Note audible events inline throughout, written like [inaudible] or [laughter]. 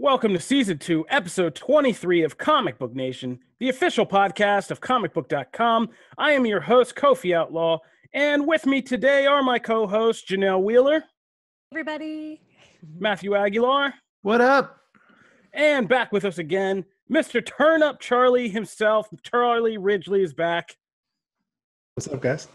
Welcome to season two, episode 23 of Comic Book Nation, the official podcast of comicbook.com. I am your host, Kofi Outlaw, and with me today are my co hosts, Janelle Wheeler, everybody. Matthew Aguilar, What up? and back with us again, Mr. Turn Up Charlie himself. Charlie Ridgely is back. What's up, guys?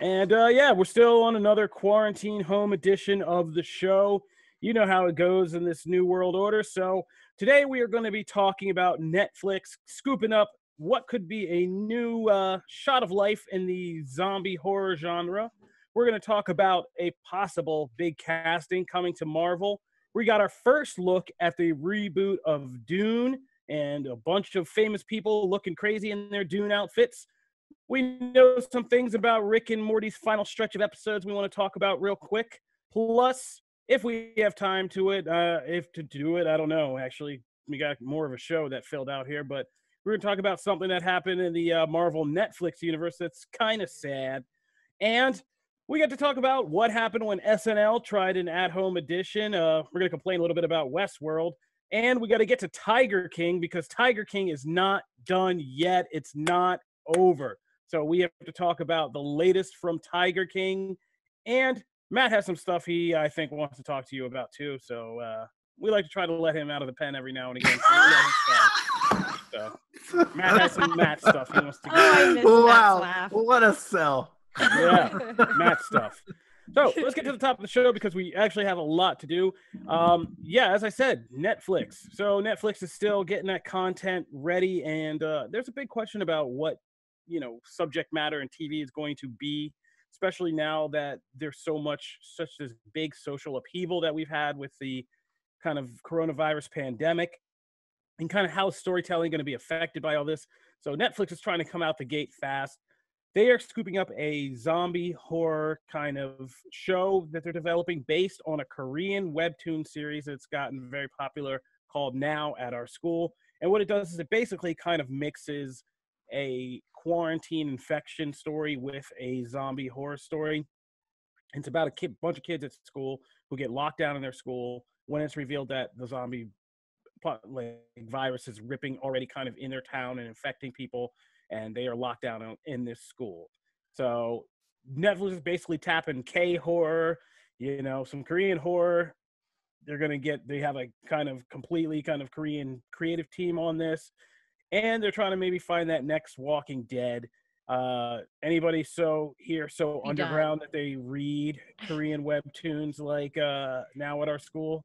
And uh, yeah, we're still on another quarantine home edition of the show. You know how it goes in this new world order. So today we are going to be talking about Netflix scooping up what could be a new uh, shot of life in the zombie horror genre. We're going to talk about a possible big casting coming to Marvel. We got our first look at the reboot of Dune and a bunch of famous people looking crazy in their Dune outfits. We know some things about Rick and Morty's final stretch of episodes we want to talk about real quick. Plus, if we have time to it, uh, if to do it, I don't know. Actually, we got more of a show that filled out here, but we're going to talk about something that happened in the uh, Marvel Netflix universe that's kind of sad. And we got to talk about what happened when SNL tried an at home edition. Uh, we're going to complain a little bit about Westworld. And we got to get to Tiger King because Tiger King is not done yet. It's not over. So we have to talk about the latest from Tiger King. And Matt has some stuff he, I think, wants to talk to you about too. So uh, we like to try to let him out of the pen every now and again. So, so Matt has some Matt stuff he wants to Oh, I get. missed wow, laugh. what a sell! yeah, [laughs] Matt stuff. So let's get to the top of the show because we actually have a lot to do. Um, yeah, as I said, Netflix. So Netflix is still getting that content ready, and uh, there's a big question about what you know subject matter and TV is going to be, especially now that there's so much such this big social upheaval that we've had with the kind of coronavirus pandemic, and kind of how storytelling going to be affected by all this. So Netflix is trying to come out the gate fast they are scooping up a zombie horror kind of show that they're developing based on a Korean webtoon series that's gotten very popular called Now at Our School. And what it does is it basically kind of mixes a quarantine infection story with a zombie horror story. It's about a kid, bunch of kids at school who get locked down in their school when it's revealed that the zombie like virus is ripping already kind of in their town and infecting people and they are locked down in- in this school. So Netflix is basically tapping K horror, you know, some Korean horror. They're gonna get they have a kind of completely kind of Korean creative team on this, and they're trying to maybe find that next Walking Dead. Uh, anybody so here so Be underground that they read Korean webtoons like uh now at our school?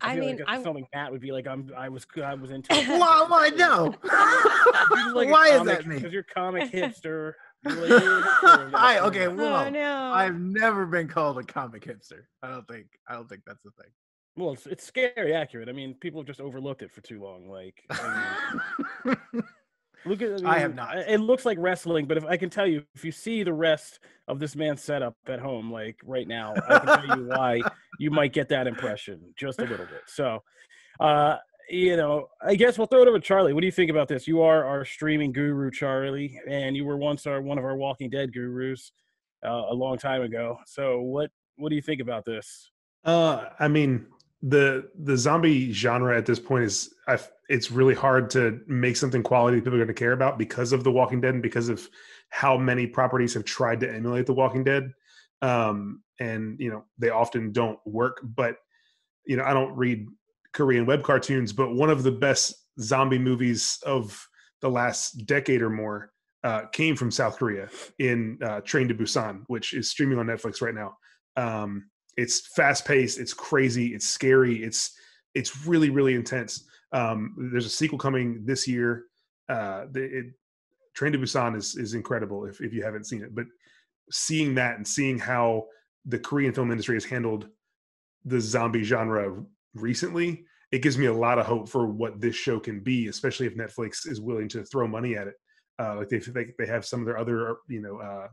I feel mean, like that's I'm something Matt would be like. I'm. I was. I was into. [laughs] it. Why? Why no? [laughs] Why is that me? Because you're comic [laughs] hipster. You're like, you're a hipster, I okay. like, Well, oh no. I've never been called a comic hipster. I don't think. I don't think that's the thing. Well, it's, it's scary accurate. I mean, people have just overlooked it for too long. Like, I mean, [laughs] look at. I have not. It looks like wrestling, but if I can tell you, if you see the rest of this man's setup at home, like right now, I can tell you why you might get that impression just a little bit. So, uh, you know, I guess we'll throw it over to Charlie. What do you think about this? You are our streaming guru, Charlie, and you were once our one of our Walking Dead gurus uh, a long time ago. So, what what do you think about this? Uh, I mean, the the zombie genre at this point is i it's really hard to make something quality people are going to care about because of The Walking Dead and because of how many properties have tried to emulate The Walking Dead. Um, and you know they often don't work. But you know I don't read Korean web cartoons, but one of the best zombie movies of the last decade or more uh, came from South Korea in uh, Train to Busan, which is streaming on Netflix right now. Um, it's fast paced it's crazy it's scary it's it's really really intense. Um there's a sequel coming this year. Uh it, train to busan is is incredible if, if you haven't seen it but seeing that and seeing how the korean film industry has handled the zombie genre recently it gives me a lot of hope for what this show can be especially if netflix is willing to throw money at it. Uh like they they, they have some of their other you know uh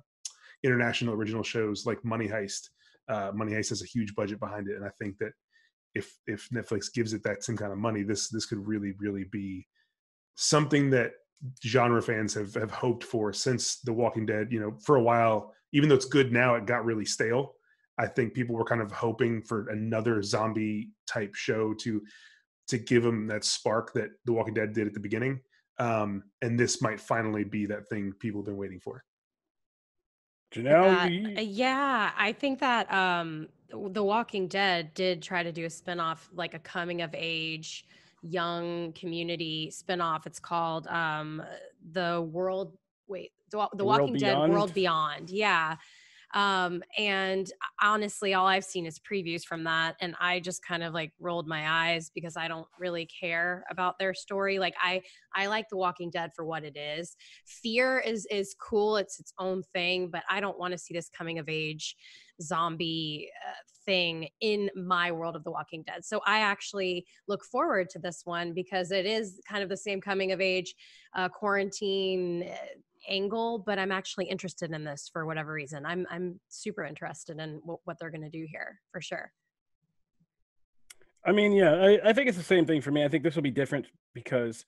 international original shows like money heist uh, Money Heist has a huge budget behind it, and I think that if if Netflix gives it that same kind of money, this this could really really be something that genre fans have have hoped for since The Walking Dead. You know, for a while, even though it's good now, it got really stale. I think people were kind of hoping for another zombie type show to to give them that spark that The Walking Dead did at the beginning. Um, and this might finally be that thing people have been waiting for. Janelle, you- uh, yeah, I think that um The Walking Dead did try to do a spin-off like a coming of age young community spin-off. It's called um The World wait, The, the World Walking Dead Beyond? World Beyond. Yeah. Um and honestly all I've seen is previews from that and I just kind of like rolled my eyes because I don't really care about their story. Like I I like The Walking Dead for what it is fear is is cool it's its own thing but i don't want to see this coming of age zombie uh, thing in my world of the walking dead so i actually look forward to this one because it is kind of the same coming of age uh, quarantine uh, angle but i'm actually interested in this for whatever reason i'm i'm super interested in w- what they're going to do here for sure I mean, yeah, I, I think it's the same thing for me. I think this will be different because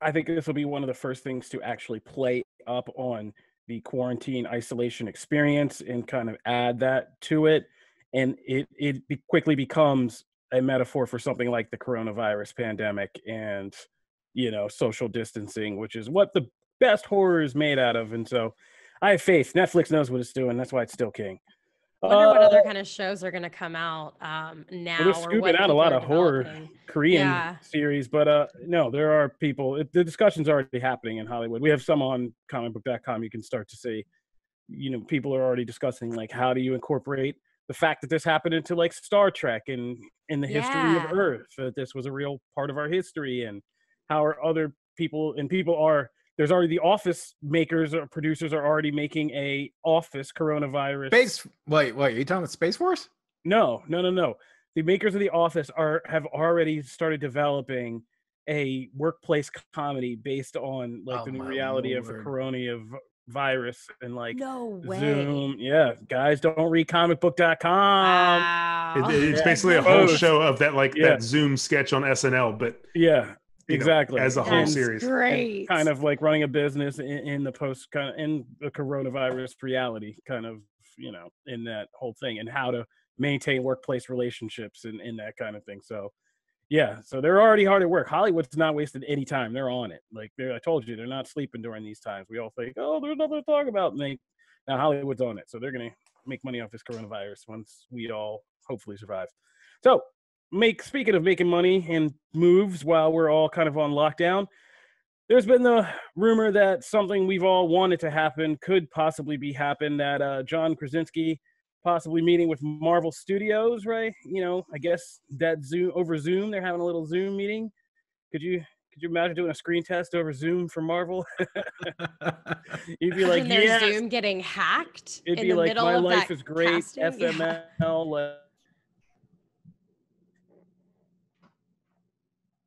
I think this will be one of the first things to actually play up on the quarantine isolation experience and kind of add that to it. And it it be, quickly becomes a metaphor for something like the coronavirus pandemic and you know social distancing, which is what the best horror is made out of. And so I have faith. Netflix knows what it's doing. That's why it's still king. I wonder what other Uh, kind of shows are going to come out um, now. they're scooping out a lot of horror. Korean Yeah. series, but uh no, there are people. It, the discussion's already happening in Hollywood. We have some on comicbook.com. You can start to see, you know, people are already discussing like how do you incorporate the fact that this happened into like Star Trek and in the history Yeah. of Earth that this was a real part of our history and how are other people and people are there's already the office makers or producers are already making a office coronavirus Space. Wait, wait. Are you talking about Space Force? no, no, no, no. The makers of The Office are have already started developing a workplace comedy based on like Oh the new my reality of the lord. corona v- virus and like No way. Zoom. Yeah, guys, don't read comicbook.com. Wow. It- it's Yeah. basically a whole show of that like Yeah. that Zoom sketch on SNL, but Yeah, you know, exactly. as a whole And- series. Great. kind of like running a business in, in the post kind of in the coronavirus reality kind of you know in that whole thing and how to maintain workplace relationships and, and that kind of thing. So yeah so they're already hard at work. Hollywood's not wasting any time. They're on it. Like they're, i told you they're not sleeping during these times. We all think oh there's nothing to talk about. And they now hollywood's on it. So they're gonna make money off this coronavirus once we all hopefully survive. So make speaking of making money and moves while we're all kind of on lockdown there's been the rumor that something we've all wanted to happen could possibly be happen that uh, John Krasinski possibly meeting with Marvel Studios, right? You know, I guess that Zoom over Zoom, they're having a little Zoom meeting. Could you could you imagine doing a screen test over Zoom for Marvel? [laughs] You'd be [laughs] like, yeah, Zoom getting hacked it'd in be the like middle my life is great, casting? [laughs] FML. like-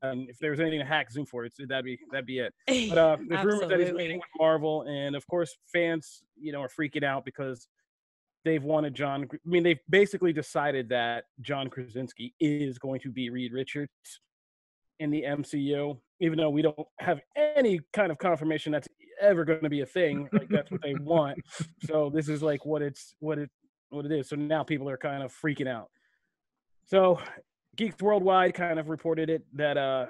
And if there was anything to hack Zoom for, it's, that'd be that'd be it. [laughs] But uh, there's rumors that he's meeting with Marvel, and of course, fans, you know, are freaking out because they've wanted John. I mean, they've basically decided that John Krasinski is going to be Reed Richards in the MCU, even though we don't have any kind of confirmation that's ever going to be a thing. Like that's what they [laughs] want. So this is like what it's what it what it is. So now people are kind of freaking out. So Geeks Worldwide kind of reported it that uh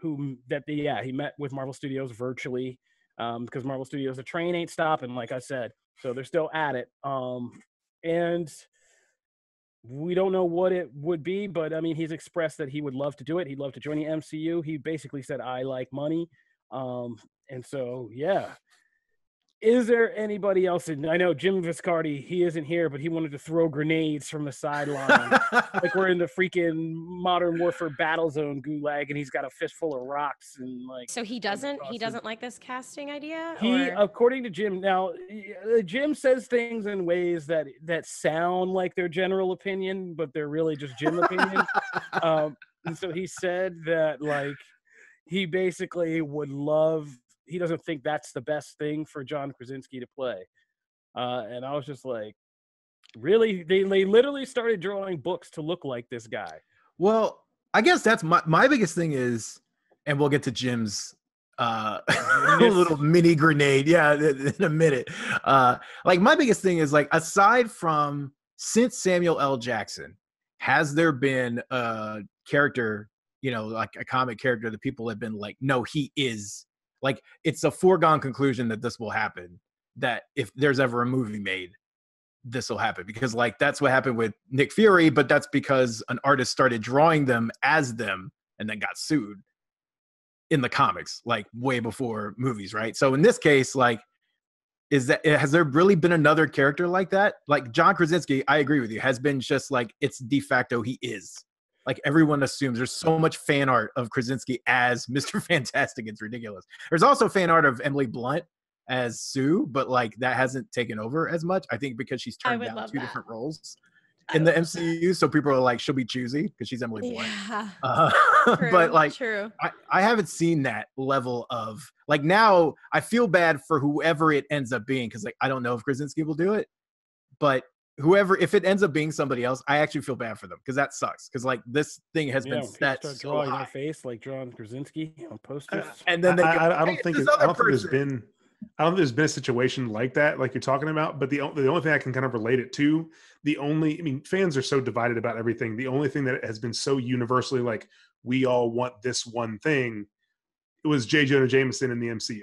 who that the, yeah he met with Marvel Studios virtually um because Marvel Studios the train ain't stopping like I said so they're still at it um and we don't know what it would be but I mean he's expressed that he would love to do it he'd love to join the MCU he basically said I like money um and so yeah is there anybody else in I know Jim Viscardi he isn't here but he wanted to throw grenades from the sideline. Like we're in the freaking modern warfare battle zone gulag and he's got a fistful of rocks and like So he doesn't he doesn't like this casting idea? he or- according to jim now uh, jim says things in ways that that sound like their general opinion but they're really just jim opinion. [laughs] Um and so he said that like he basically would love he doesn't think that's the best thing for john krasinski to play. Uh and i was just like really? They, they literally started drawing books to look like this guy. Well, I guess that's my my biggest thing is, and we'll get to Jim's uh [laughs] little mini grenade. Yeah in in a minute. Uh like my biggest thing is like aside from since samuel l. Jackson has there been a character you know, like a comic character that people have been like, no, he is like it's a foregone conclusion that this will happen. That if there's ever a movie made, this will happen because like that's what happened with Nick Fury, but that's because an artist started drawing them as them and then got sued in the comics, like way before movies, right? So in this case, like, is that has there really been another character like that? Like John Krasinski, I agree with you, has been just like it's de facto he is. Like everyone assumes there's so much fan art of Krasinski as [laughs] Mr. Fantastic, it's ridiculous. There's also fan art of Emily Blunt as Sue, but like that hasn't taken over as much. I think because she's turned down two that. different roles in the MCU, so people are like, she'll be choosy because she's Emily Blunt. Yeah. [laughs] Uh, True, but like, true. I, I haven't seen that level of like now. I feel bad for whoever it ends up being because like I don't know if Krasinski will do it, but whoever if it ends up being somebody else, I actually feel bad for them because that sucks. Because like this thing has Yeah, been when people set start so drawing their high, face like John Krasinski on posters. Uh, and then they I, go, I, I "Hey, don't it's think it- I don't think there's person." been I don't think there's been a situation like that, like you're talking about. But the the only thing I can kind of relate it to, the only I mean, fans are so divided about everything. The only thing that has been so universally like we all want this one thing, it was J. Jonah Jameson in the MCU.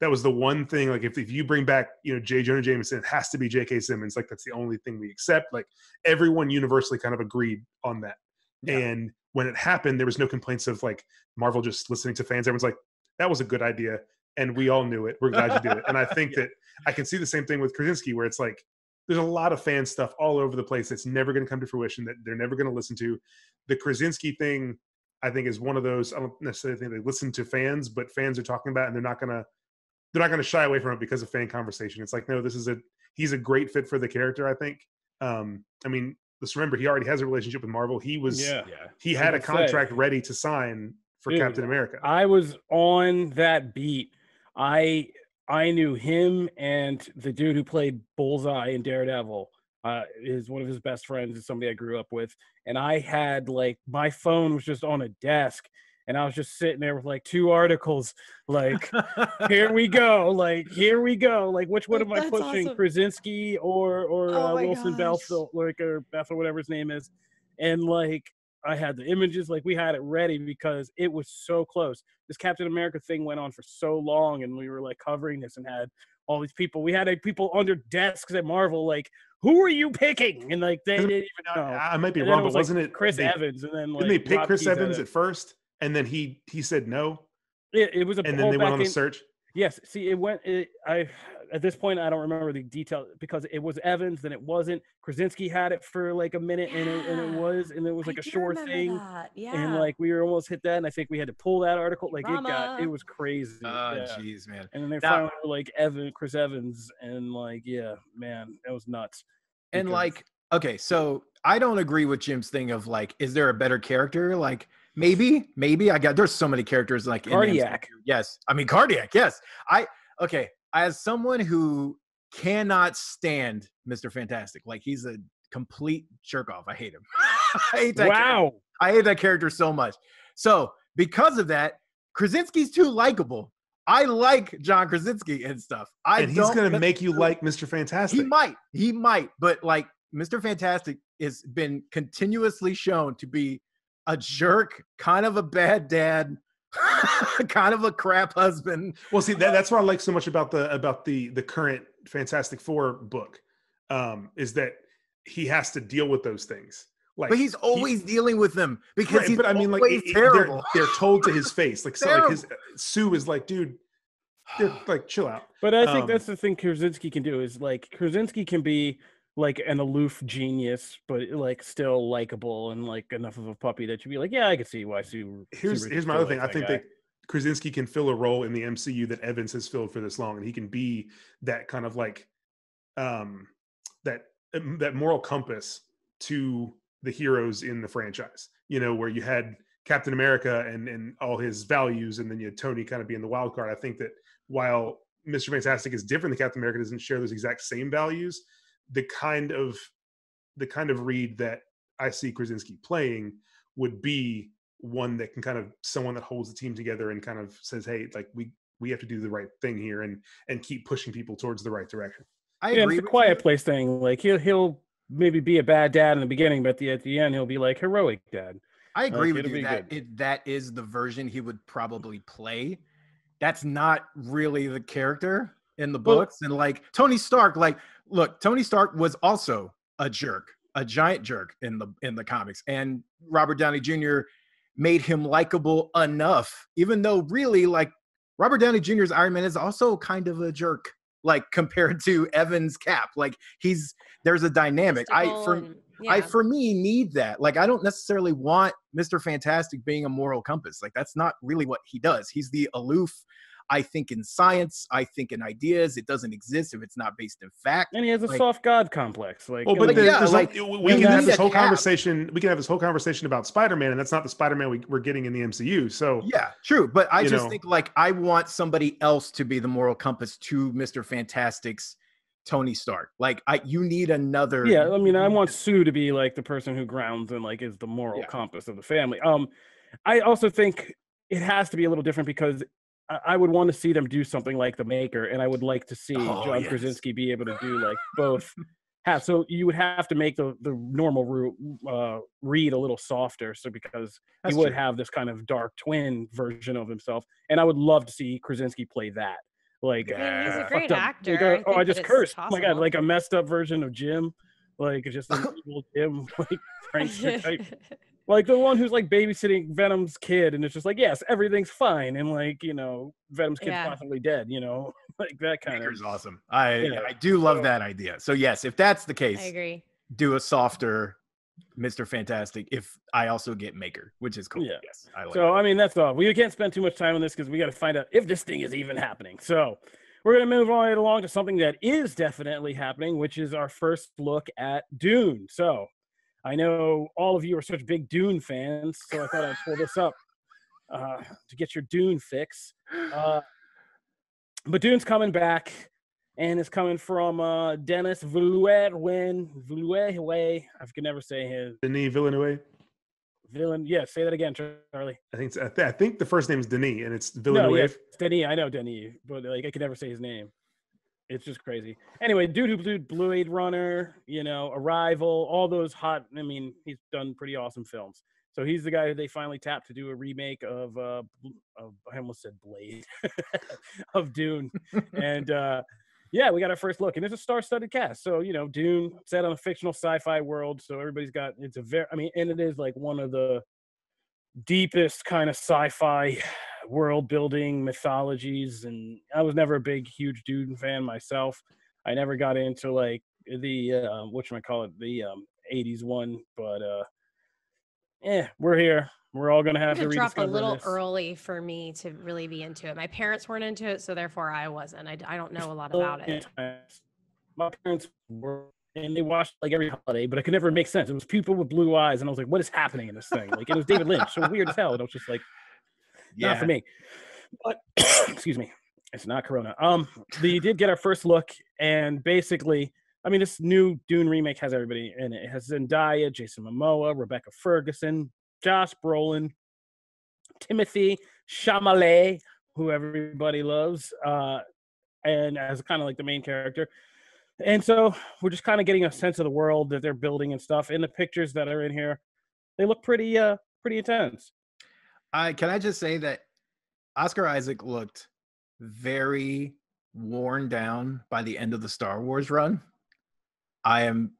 That was the one thing. Like if, if you bring back, you know, J. Jonah Jameson, it has to be J.K. Simmons. Like that's the only thing we accept. Like everyone universally kind of agreed on that. Yeah. And when it happened, there was no complaints of like Marvel just listening to fans. Everyone's like, that was a good idea. And we all knew it. We're glad you did it. And I [laughs] think that I can see the same thing with Krasinski, where it's like there's a lot of fan stuff all over the place that's never going to come to fruition, that they're never going to listen to. The Krasinski thing, I think, is one of those. I don't necessarily think they listen to fans, but fans are talking about, it and they're not going to they're not going to shy away from it because of fan conversation. It's like, no, this is a he's a great fit for the character. I think. Um, I mean, let's remember he already has a relationship with Marvel. He was yeah. Yeah. he had a was gonna say. contract ready to sign for Dude, Captain America. I was on that beat. I I knew him and the dude who played Bullseye in Daredevil. Uh, is one of his best friends. Is somebody I grew up with, and I had like my phone was just on a desk, and I was just sitting there with like two articles, like here we [laughs] go, like here we go, like which one am I That's pushing, awesome. Krasinski or or Oh uh, Wilson. Bethel, like or Bethel, whatever his name is, and like I had the images, like we had it ready because it was so close. This Captain America thing went on for so long, and we were like covering this and had all these people. We had like, people under desks at Marvel, like, who are you picking? And like they didn't even know. I, might be And wrong, but like, wasn't it Chris they, Evans? And then like Didn't they pick Rob Chris Evans at first, and then he he said no, It, it was a and then they went on the in- search. Yes. See, it went. It, I at this point I don't remember the detail because it was Evans, then it wasn't. Krasinski had it for like a minute, and it, and it was, and it was like a do sure thing. that, Yeah. And like we were almost hit that, and I think we had to pull that article. Like it got, it was crazy. Oh, yeah. jeez, man. And then they Now- finally were like Evan, Chris Evans, and like yeah, man, that was nuts. And like, okay, so I don't agree with Jim's thing of like, is there a better character? Like, maybe, maybe I got. There's so many characters like in. Cardiac. Yes, I mean cardiac. Yes, I okay. As someone who cannot stand Mr. Fantastic, like he's a complete jerk off. I hate him. [laughs] I hate that. character. wow, I hate that character so much. So because of that, Krasinski's too likable. I like John Krasinski and stuff. I and he's going to make you like Mr. Fantastic. he might. He might. But like Mr. Fantastic has been continuously shown to be a jerk, kind of a bad dad, [laughs] kind of a crap husband. Well, see, that, that's what I like so much about the about the the current Fantastic Four book, um, is that he has to deal with those things. Like, But he's he- always dealing with them because Right, he's but I mean, like, always it- it- they're- terrible. They're, told to his [laughs] face, like, so, like his Sue is like, dude, dude, like, chill out. but I think Um, that's the thing Krasinski can do is like Krasinski can be like an aloof genius, but like still likable and like enough of a puppy that you'd be like, yeah, I can see why Sue. Sue Here's would here's my other thing. I think guy. that Krasinski can fill a role in the MCU that Evans has filled for this long, and he can be that kind of like, um, that that moral compass to the heroes in the franchise. You know, where you had Captain America and and all his values, and then you had Tony kind of being the wild card. I think that while Mr. Fantastic is different than Captain America, doesn't share those exact same values. The kind of the kind of read that I see Krasinski playing would be one that can kind of someone that holds the team together and kind of says, "Hey, like we we have to do the right thing here and and keep pushing people towards the right direction." I yeah, agree. it's a quiet you. place thing. Like he'll he'll maybe be a bad dad in the beginning, but at the at the end he'll be like heroic dad. I agree Like, with you that it, that is the version he would probably play. That's not really the character in the Well- books. and like Tony Stark, like look, Tony Stark was also a jerk, a giant jerk in the in the comics, and Robert Downey Jr. made him likable enough, even though really like Robert Downey Jr.'s Iron Man is also kind of a jerk, like [laughs] compared to Evans Cap. Like he's there's a dynamic. I for and- I for me need that. Like I don't necessarily want Mr. Fantastic being a moral compass. Like that's not really what he does. He's the aloof. I think in science, I think in ideas. It doesn't exist if it's not based in fact. And he has a Like- soft god complex. Like, Well, but like- there- yeah, there's like, no- we we can have this whole cap. conversation. We can have this whole conversation about Spider-Man, and that's not the Spider-Man we, we're getting in the MCU. So Yeah, true. But I just know. think like I want somebody else to be the moral compass to Mr. Fantastic's Tony Stark. Like I you need another yeah, I mean, I want [laughs] Sue to be like the person who grounds and like is the moral Yeah. compass of the family. Um, I also think it has to be a little different because I, I would want to see them do something like the Maker, and I would like to see Oh, John yes. Krasinski be able to do like [laughs] both. Have so you would have to make the the normal route uh, Reed a little softer, so because That's he would true. have this kind of dark twin version of himself, and I would love to see Krasinski play that. Like, Yeah, he's a uh, great actor. like, I uh, think oh, I just it's cursed. Oh my god, like a messed up version of Jim, like just an [laughs] evil Jim, like prankster type, [laughs] like the one who's like babysitting Venom's kid, and it's just like, yes, everything's fine, and like you know, Venom's kid's Yeah. constantly dead, you know, [laughs] like that kind of. Maker's awesome. I Yeah. I do love So- that idea. So yes, if that's the case, I agree. do a softer Mr. Fantastic if I also get Maker, which is cool. Yeah. Yes. I like So that. I mean, that's all. We can't spend too much time on this because we got to find out if this thing is even happening. So we're gonna move right along to something that is definitely happening, which is our first look at Dune. So I know all of you are such big Dune fans, so I thought I'd pull this up uh, to get your Dune fix. Uh, but Dune's coming back, and it's coming from uh, Denis Villeneuve. Villeneuve, I can never say his Denis Villeneuve. villain. Yeah, say that again, Charlie. I think I, th- I think the first name is Denis, and it's Villeneuve. No, yes, Denis. I know Denis, but like I could never say his name. It's just crazy. Anyway, dude who blew Blade Runner, you know, Arrival, all those hot. I mean, he's done pretty awesome films. So he's the guy who they finally tapped to do a remake of. uh of, I almost said Blade, [laughs] of Dune, and uh yeah, we got our first look, and it's a star-studded cast. So you know, Dune set on a fictional sci-fi world, so everybody's got. It's a very. I mean, and it is like one of the deepest kind of sci-fi world building mythologies and i was never a big huge dune fan myself i never got into like the uh what should i call it the um 80s one but uh yeah we're here we're all gonna have to dropped a little this. early for me to really be into it. My parents weren't into it, so therefore I wasn't. I don't know a lot about it. My parents were, and they watched like every holiday, but I could never make sense. It was people with blue eyes, and I was like, "What is happening in this thing?" Like it was David Lynch, so weird as hell. And I was just like, "Not for me." But [coughs] excuse me, it's not Corona. Um, we did get our first look, and basically, I mean, this new Dune remake has everybody in it. It has Zendaya, Jason Momoa, Rebecca Ferguson, Josh Brolin, Timothée Chalamet, who everybody loves, uh, and as kind of like the main character. And so we're just kind of getting a sense of the world that they're building and stuff. In the pictures that are in here, they look pretty, uh, pretty intense. I can I just say that Oscar Isaac looked very worn down by the end of the Star Wars run. I am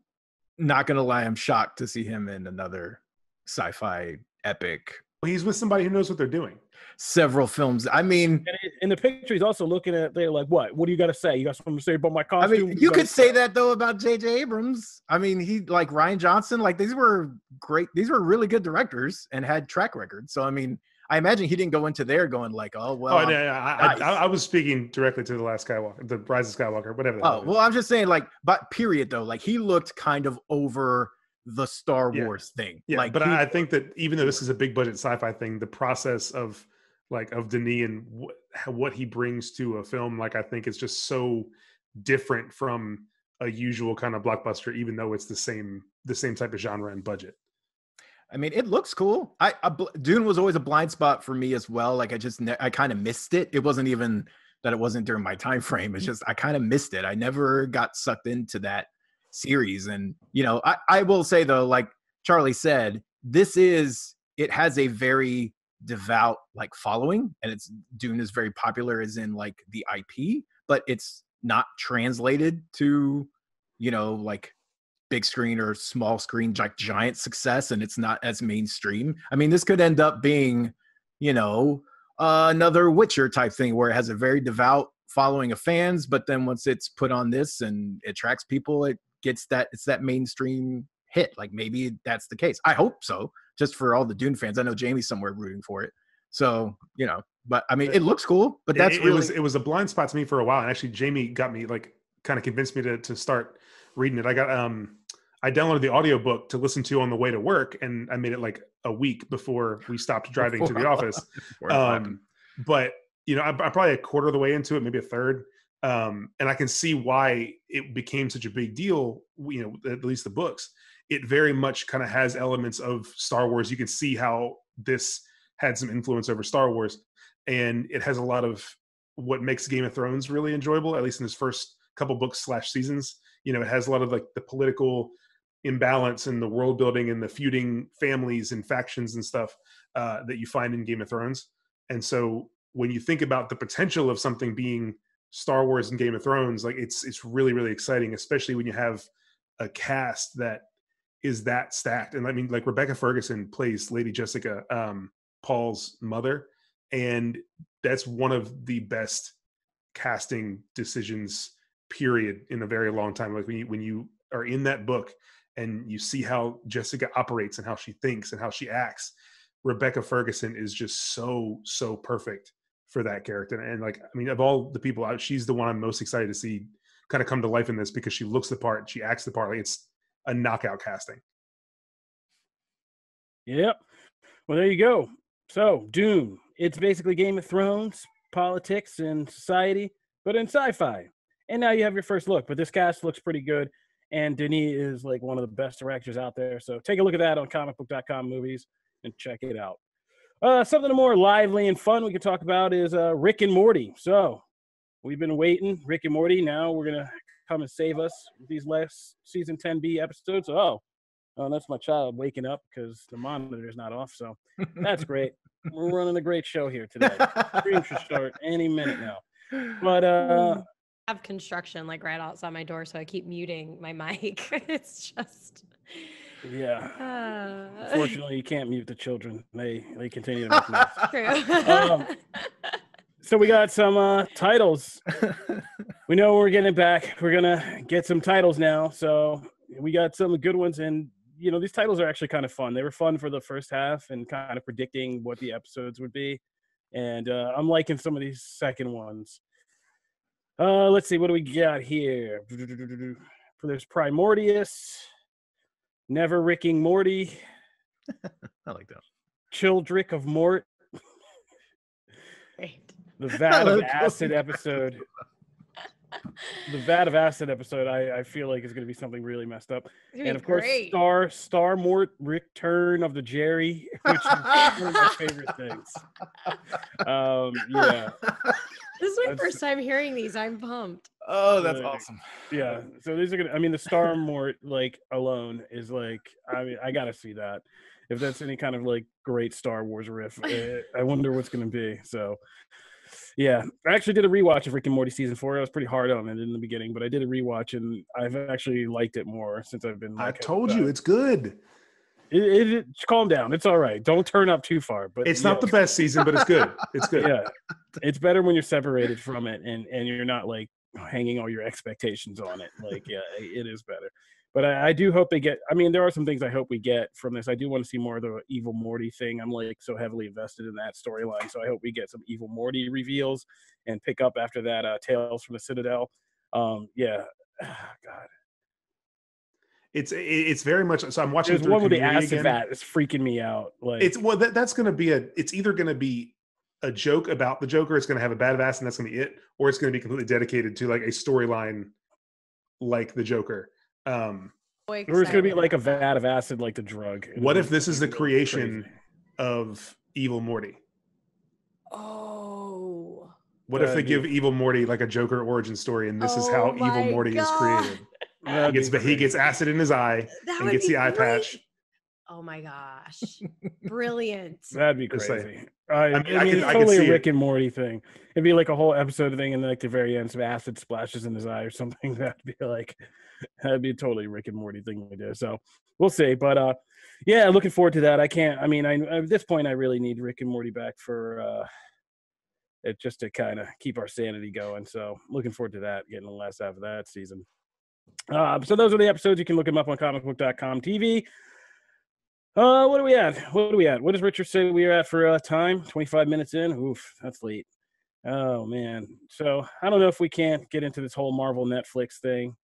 not gonna lie, I'm shocked to see him in another sci-fi epic. He's with somebody who knows what they're doing. Several films. I mean, And it- in the picture, he's also looking at. They're like, "What? What do you got to say? You got something to say about my costume?" I mean, you gotta could say that though about J.J. Abrams. I mean, he like Rian Johnson, like these were great. These were really good directors and had track records. So I mean, I imagine he didn't go into there going like, "Oh well." oh, I'm- yeah, yeah, I, nice. I, I was speaking directly to the last Skywalker, the Rise of Skywalker, whatever. the Oh it is. well, I'm just saying, like, but period though, like he looked kind of over the Star Yeah. Wars thing. Yeah, like, but I I think that even though this is a big budget sci-fi thing, the process of like of Denis and wh- what he brings to a film, like I think it's just so different from a usual kind of blockbuster, even though it's the same the same type of genre and budget. I mean, it looks cool. I, I Dune was always a blind spot for me as well. Like, I just ne- I kind of missed it. It wasn't even that it wasn't during my time frame. It's mm. just I kind of missed it. I never got sucked into that series. And you know, I I will say though, like Charlie said, this is it has a very devout like following and it's dune is very popular as in like the ip but it's not translated to you know like big screen or small screen like giant success and it's not as mainstream i mean this could end up being you know uh, another witcher type thing where it has a very devout following of fans but then once it's put on this and attracts people it gets that it's that mainstream hit like maybe that's the case. I hope so just for all the dune fans. I know jamie's somewhere rooting for it. So you know but i mean it looks cool but that's it, really it was it was a blind spot to me for a while and actually jamie got me like kind of convinced me to, to start reading it. I got um i downloaded the audiobook to listen to on the way to work and i made it like a week before we stopped [laughs] driving to the [laughs] office. Before it happened. um but you know I'm, I'm probably a quarter of the way into it maybe a third um and i can see why it became such a big deal you know at least the books. It very much kind of has elements of star wars. You can see how this had some influence over star wars and it has a lot of what makes game of thrones really enjoyable at least in his first couple books slash seasons. You know it has a lot of like the political imbalance and the world building and the feuding families and factions and stuff uh, that you find in game of thrones. And so when you think about the potential of something being Star Wars and Game of Thrones, like it's it's really really exciting, especially when you have a cast that is that stacked. And I mean, like Rebecca Ferguson plays Lady Jessica, um, Paul's mother, and that's one of the best casting decisions period in a very long time. Like when you when you are in that book and you see how Jessica operates and how she thinks and how she acts, Rebecca Ferguson is just so so perfect for that character. And like, I mean, of all the people out, she's the one I'm most excited to see kind of come to life in this because she looks the part, she acts the part. Like it's a knockout casting. Yep. Well, there you go. So, Dune. It's basically Game of Thrones, politics, and society, but in sci-fi. And now you have your first look. But this cast looks pretty good, and Denis is like one of the best directors out there. So take a look at that on comicbook.com movies and check it out. Uh, something more lively and fun we can talk about is uh, Rick and Morty. So we've been waiting, Rick and Morty. Now we're gonna come and save us with these last season 10B episodes. Oh, oh, that's my child waking up because the monitor's not off. So that's [laughs] great. we're running a great show here today. Stream should start any minute now. [laughs] But uh, I have construction like right outside my door, so I keep muting my [laughs] mic. it's just yeah. uh, Unfortunately, you can't mute the children. They they continue to make noise. [laughs] true. Um, So we got some uh, titles. We know we're getting back. We're gonna get some titles now. So we got some good ones, and you know these titles are actually kind of fun. They were fun for the first half and kind of predicting what the episodes would be, and uh, I'm liking some of these second ones. Uh, let's see, what do we got here? There's Promortyus, Never Ricking Morty, [laughs] I like that. Childrick of Mort, Great. the [laughs] Vat of Acid episode. The Vat of Acid episode, I, I feel like is going to be something really messed up. And of course, great. Star Star Mort Return of the Jerry, [laughs] which is one of my favorite things. Um, yeah, This is my that's- first time hearing these. I'm pumped. Oh, that's Like, awesome. yeah. So these are gonna. I mean, the Star Mort like alone is like. I mean, I gotta see that. If that's any kind of like great Star Wars riff, eh, I wonder what's gonna be. So, yeah, I actually did a rewatch of Rick and Morty season four. I was pretty hard on it in the beginning, but I did a rewatch and I've actually liked it more since I've been. I told you it's good. It, it, it- calm down. It's all right. Don't turn up too far. But It's yeah, not the best season, but it's good. It's good. yeah, it's better when you're separated from it and and you're not like hanging all your expectations on it. Like yeah, it is better. But I, I do hope they get. I mean, there are some things I hope we get from this. I do want to see more of the evil Morty thing. I'm like so heavily invested in that storyline, so I hope we get some evil Morty reveals and pick up after that. Uh, Tales from the Citadel. Um, yeah, [sighs] God, It's it's very much so. I'm watching there's one with the acid again. vat. It's freaking me out. Like It's well, that, that's going to be a. It's either going to be a joke about the Joker. It's going to have a bad ass, and that's going to be it, or it's going to be completely dedicated to like a storyline like the Joker. Um, Boy, or it's gonna be like a vat of acid, like the drug. It'll what if this is the crazy. creation of Evil Morty? Oh. What if That'd they be- give Evil Morty like a Joker origin story, and this is how Oh Evil my Morty is created? He That'd gets he gets acid in his eye That and gets be the eye patch, Oh my gosh. [laughs] Brilliant. That'd be crazy. I, I mean, mean, I can- it's I totally see a it. Rick and Morty thing. It'd be like a whole episode thing, and then like the very end, some acid splashes in his eye or something. [laughs] That'd be like, that'd be a totally Rick and Morty thing to do. So we'll see. But uh, yeah, looking forward to that. I can't. I mean, I at this point, I really need Rick and Morty back for uh, it just to kind of keep our sanity going. So looking forward to that. Getting the last half of that season. Uh, so those are the episodes. You can look them up on comicbook.com TV. Uh, what are we at? What are we at? What does Richard say we are at for uh, time? 25 minutes in? Oof, that's late. Oh, man. So I don't know if we can't get into this whole Marvel Netflix thing.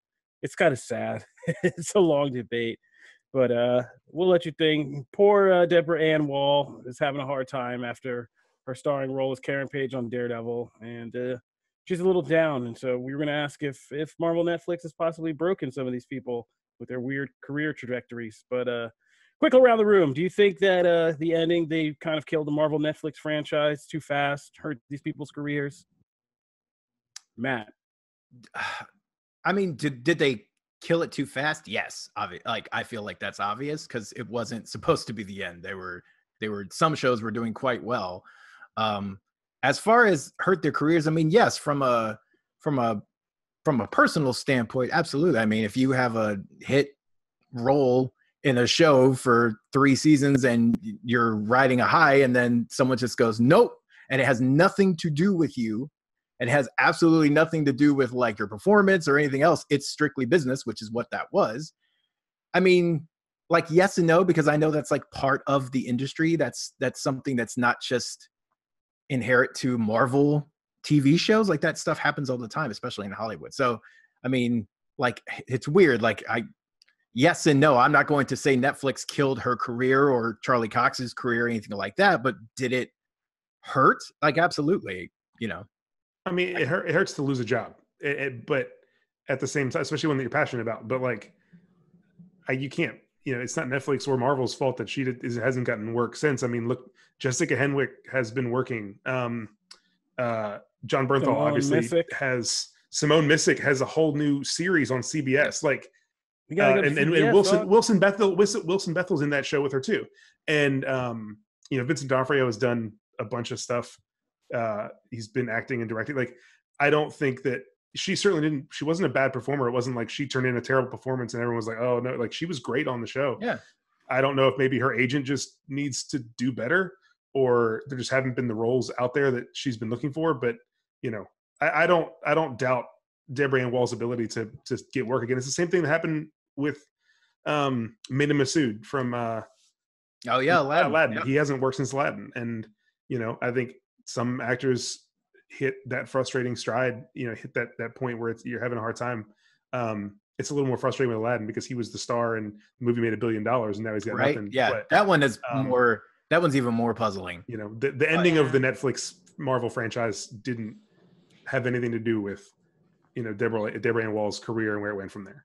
It's kind of sad. [laughs] it's a long debate, but uh, we'll let you think. Poor uh, Deborah Ann Woll is having a hard time after her starring role as Karen Page on Daredevil, and uh, she's a little down. And so we were going to ask if if Marvel Netflix has possibly broken some of these people with their weird career trajectories. But uh, quick around the room, do you think that uh, the ending they kind of killed the Marvel Netflix franchise too fast, hurt these people's careers? Matt, [sighs] I mean, did did they kill it too fast? Yes, obvi- like I feel like that's obvious because it wasn't [laughs] supposed to be the end. They were they were some shows were doing quite well. Um, as far as hurt their careers, I mean, yes, from a from a from a personal standpoint, absolutely. I mean, if you have a hit role in a show for three seasons and you're riding a high, and then someone just goes, nope, and it has nothing to do with you it has absolutely nothing to do with like your performance or anything else. It's strictly business, which is what that was. I mean, like yes and no because I know that's like part of the industry. That's that's something that's not just inherent to Marvel TV shows. Like that stuff happens all the time, especially in Hollywood. So, I mean, like it's weird. Like I yes and no. I'm not going to say Netflix killed her career or Charlie Cox's career or anything like that, but did it hurt? Like absolutely, you know. I mean, it, hurt, it hurts to lose a job, It- it- but at the same time, especially one that you're passionate about. But like, I, you can't. You know, it's not Netflix or Marvel's fault that she did, is, hasn't gotten work since. I mean, look, Jessica Henwick has been working. Um, uh, Jon Bernthal Simone obviously Missick. has. Simone Missick has a whole new series on CBS. Like, you gotta uh, go to and, and, and Wilson dog. Wilson Bethel Wilson, Wilson Bethel's in that show with her too, and um, you know Vincent D'Onofrio has done a bunch of stuff. Uh, he's been acting and directing. Like I don't think that she certainly didn't. She wasn't a bad performer. It wasn't like she turned in a terrible performance and everyone was like, oh no, like she was great on the show. Yeah. I don't know if maybe her agent just needs to do better, or there just haven't been the roles out there that she's been looking for. But you know, I, I don't I don't doubt Deborah Ann Woll's ability to to get work again. It's the same thing that happened with um Mena Massoud from uh Oh yeah, Aladdin. Aladdin. Yep. He hasn't worked since Aladdin. And you know, I think some actors hit that frustrating stride, you know, hit that that point where it's you're having a hard time. Um it's a little more frustrating with Aladdin because he was the star and the movie made a billion dollars and now he's got right? nothing. Yeah, But that one is um, more. That one's even more puzzling. you know, the, the ending of the Netflix Marvel franchise didn't have anything to do with, you know, Deborah Deborah Ann Woll's career and where it went from there.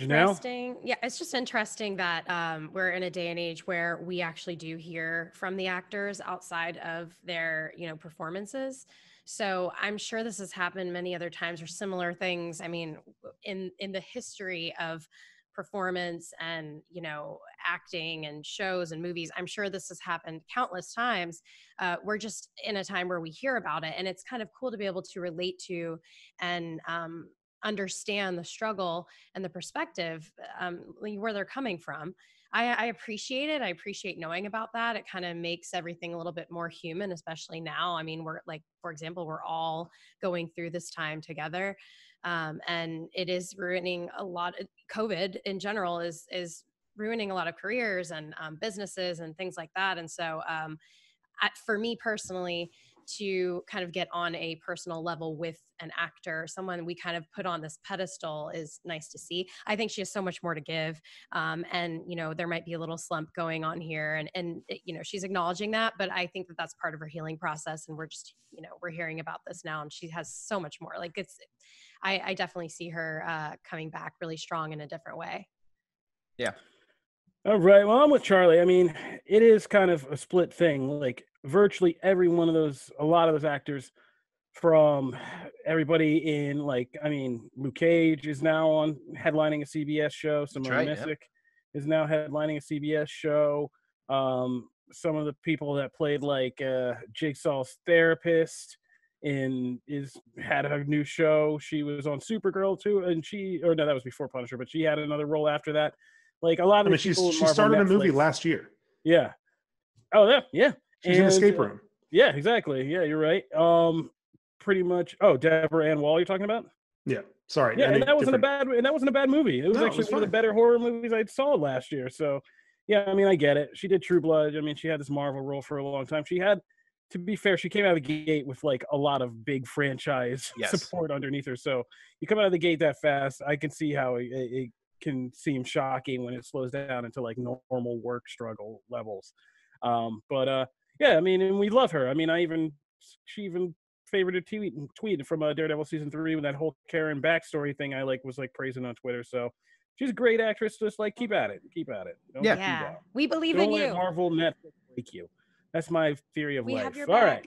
Janelle? Interesting. Yeah, it's just interesting that um, we're in a day and age where we actually do hear from the actors outside of their, you know, performances. So I'm sure this has happened many other times or similar things. I mean, in in the history of performance and you know acting and shows and movies i'm sure this has happened countless times uh, we're just in a time where we hear about it and it's kind of cool to be able to relate to and um, understand the struggle and the perspective um, where they're coming from. I, I appreciate it. I appreciate knowing about that. It kind of makes everything a little bit more human, especially now. I mean, we're like, for example, we're all going through this time together, um, and it is ruining a lot. Of, COVID in general is is ruining a lot of careers and um, businesses and things like that. And so, um, at, for me personally, to kind of get on a personal level with an actor, someone we kind of put on this pedestal is nice to see. I think she has so much more to give. Um, and, you know, there might be a little slump going on here and, and, it- you know, she's acknowledging that, but I think that that's part of her healing process. And we're just, you know, we're hearing about this now and she has so much more like it's, I, I definitely see her uh, coming back really strong in a different way. Yeah. All right. Well, I'm with Charlie. I mean, it is kind of a split thing. Like virtually every one of those, a lot of those actors, from everybody in like, I mean, Luke Cage is now on headlining a CBS show. Simone right, yep. Missick is now headlining a CBS show. Um, some of the people that played like uh, Jigsaw's therapist and is had a new show. She was on Supergirl too, and she or no, that was before Punisher, but she had another role after that. Like a lot of I mean, the she's, people she started a movie last year. Yeah. Oh yeah, yeah. She's in Escape Room. Yeah, exactly. Yeah, you're right. Um, pretty much. Oh, Deborah Ann Woll, you're talking about? Yeah. Sorry. Yeah, and that wasn't different- a bad. And that wasn't a bad movie. It was No, it actually was one of the better horror movies I saw last year. So, yeah, I mean, I get it. She did True Blood. I mean, she had this Marvel role for a long time. She had, to be fair, she came out of the gate with like a lot of big franchise [laughs] Yes. support underneath her. So you come out of the gate that fast, I can see how it, it it can seem shocking when it slows down into like normal work struggle levels. Um, but uh, yeah, I mean, and we love her. I mean, I even she even favored a tweet tweet from uh, Daredevil season three when that whole Karen backstory thing. I like was like praising on Twitter. So she's a great actress. Just like keep at it, keep at it. Don't Yeah. Yeah. We believe Don't in let you. Marvel Netflix break you. That's my theory of We life. have your All back.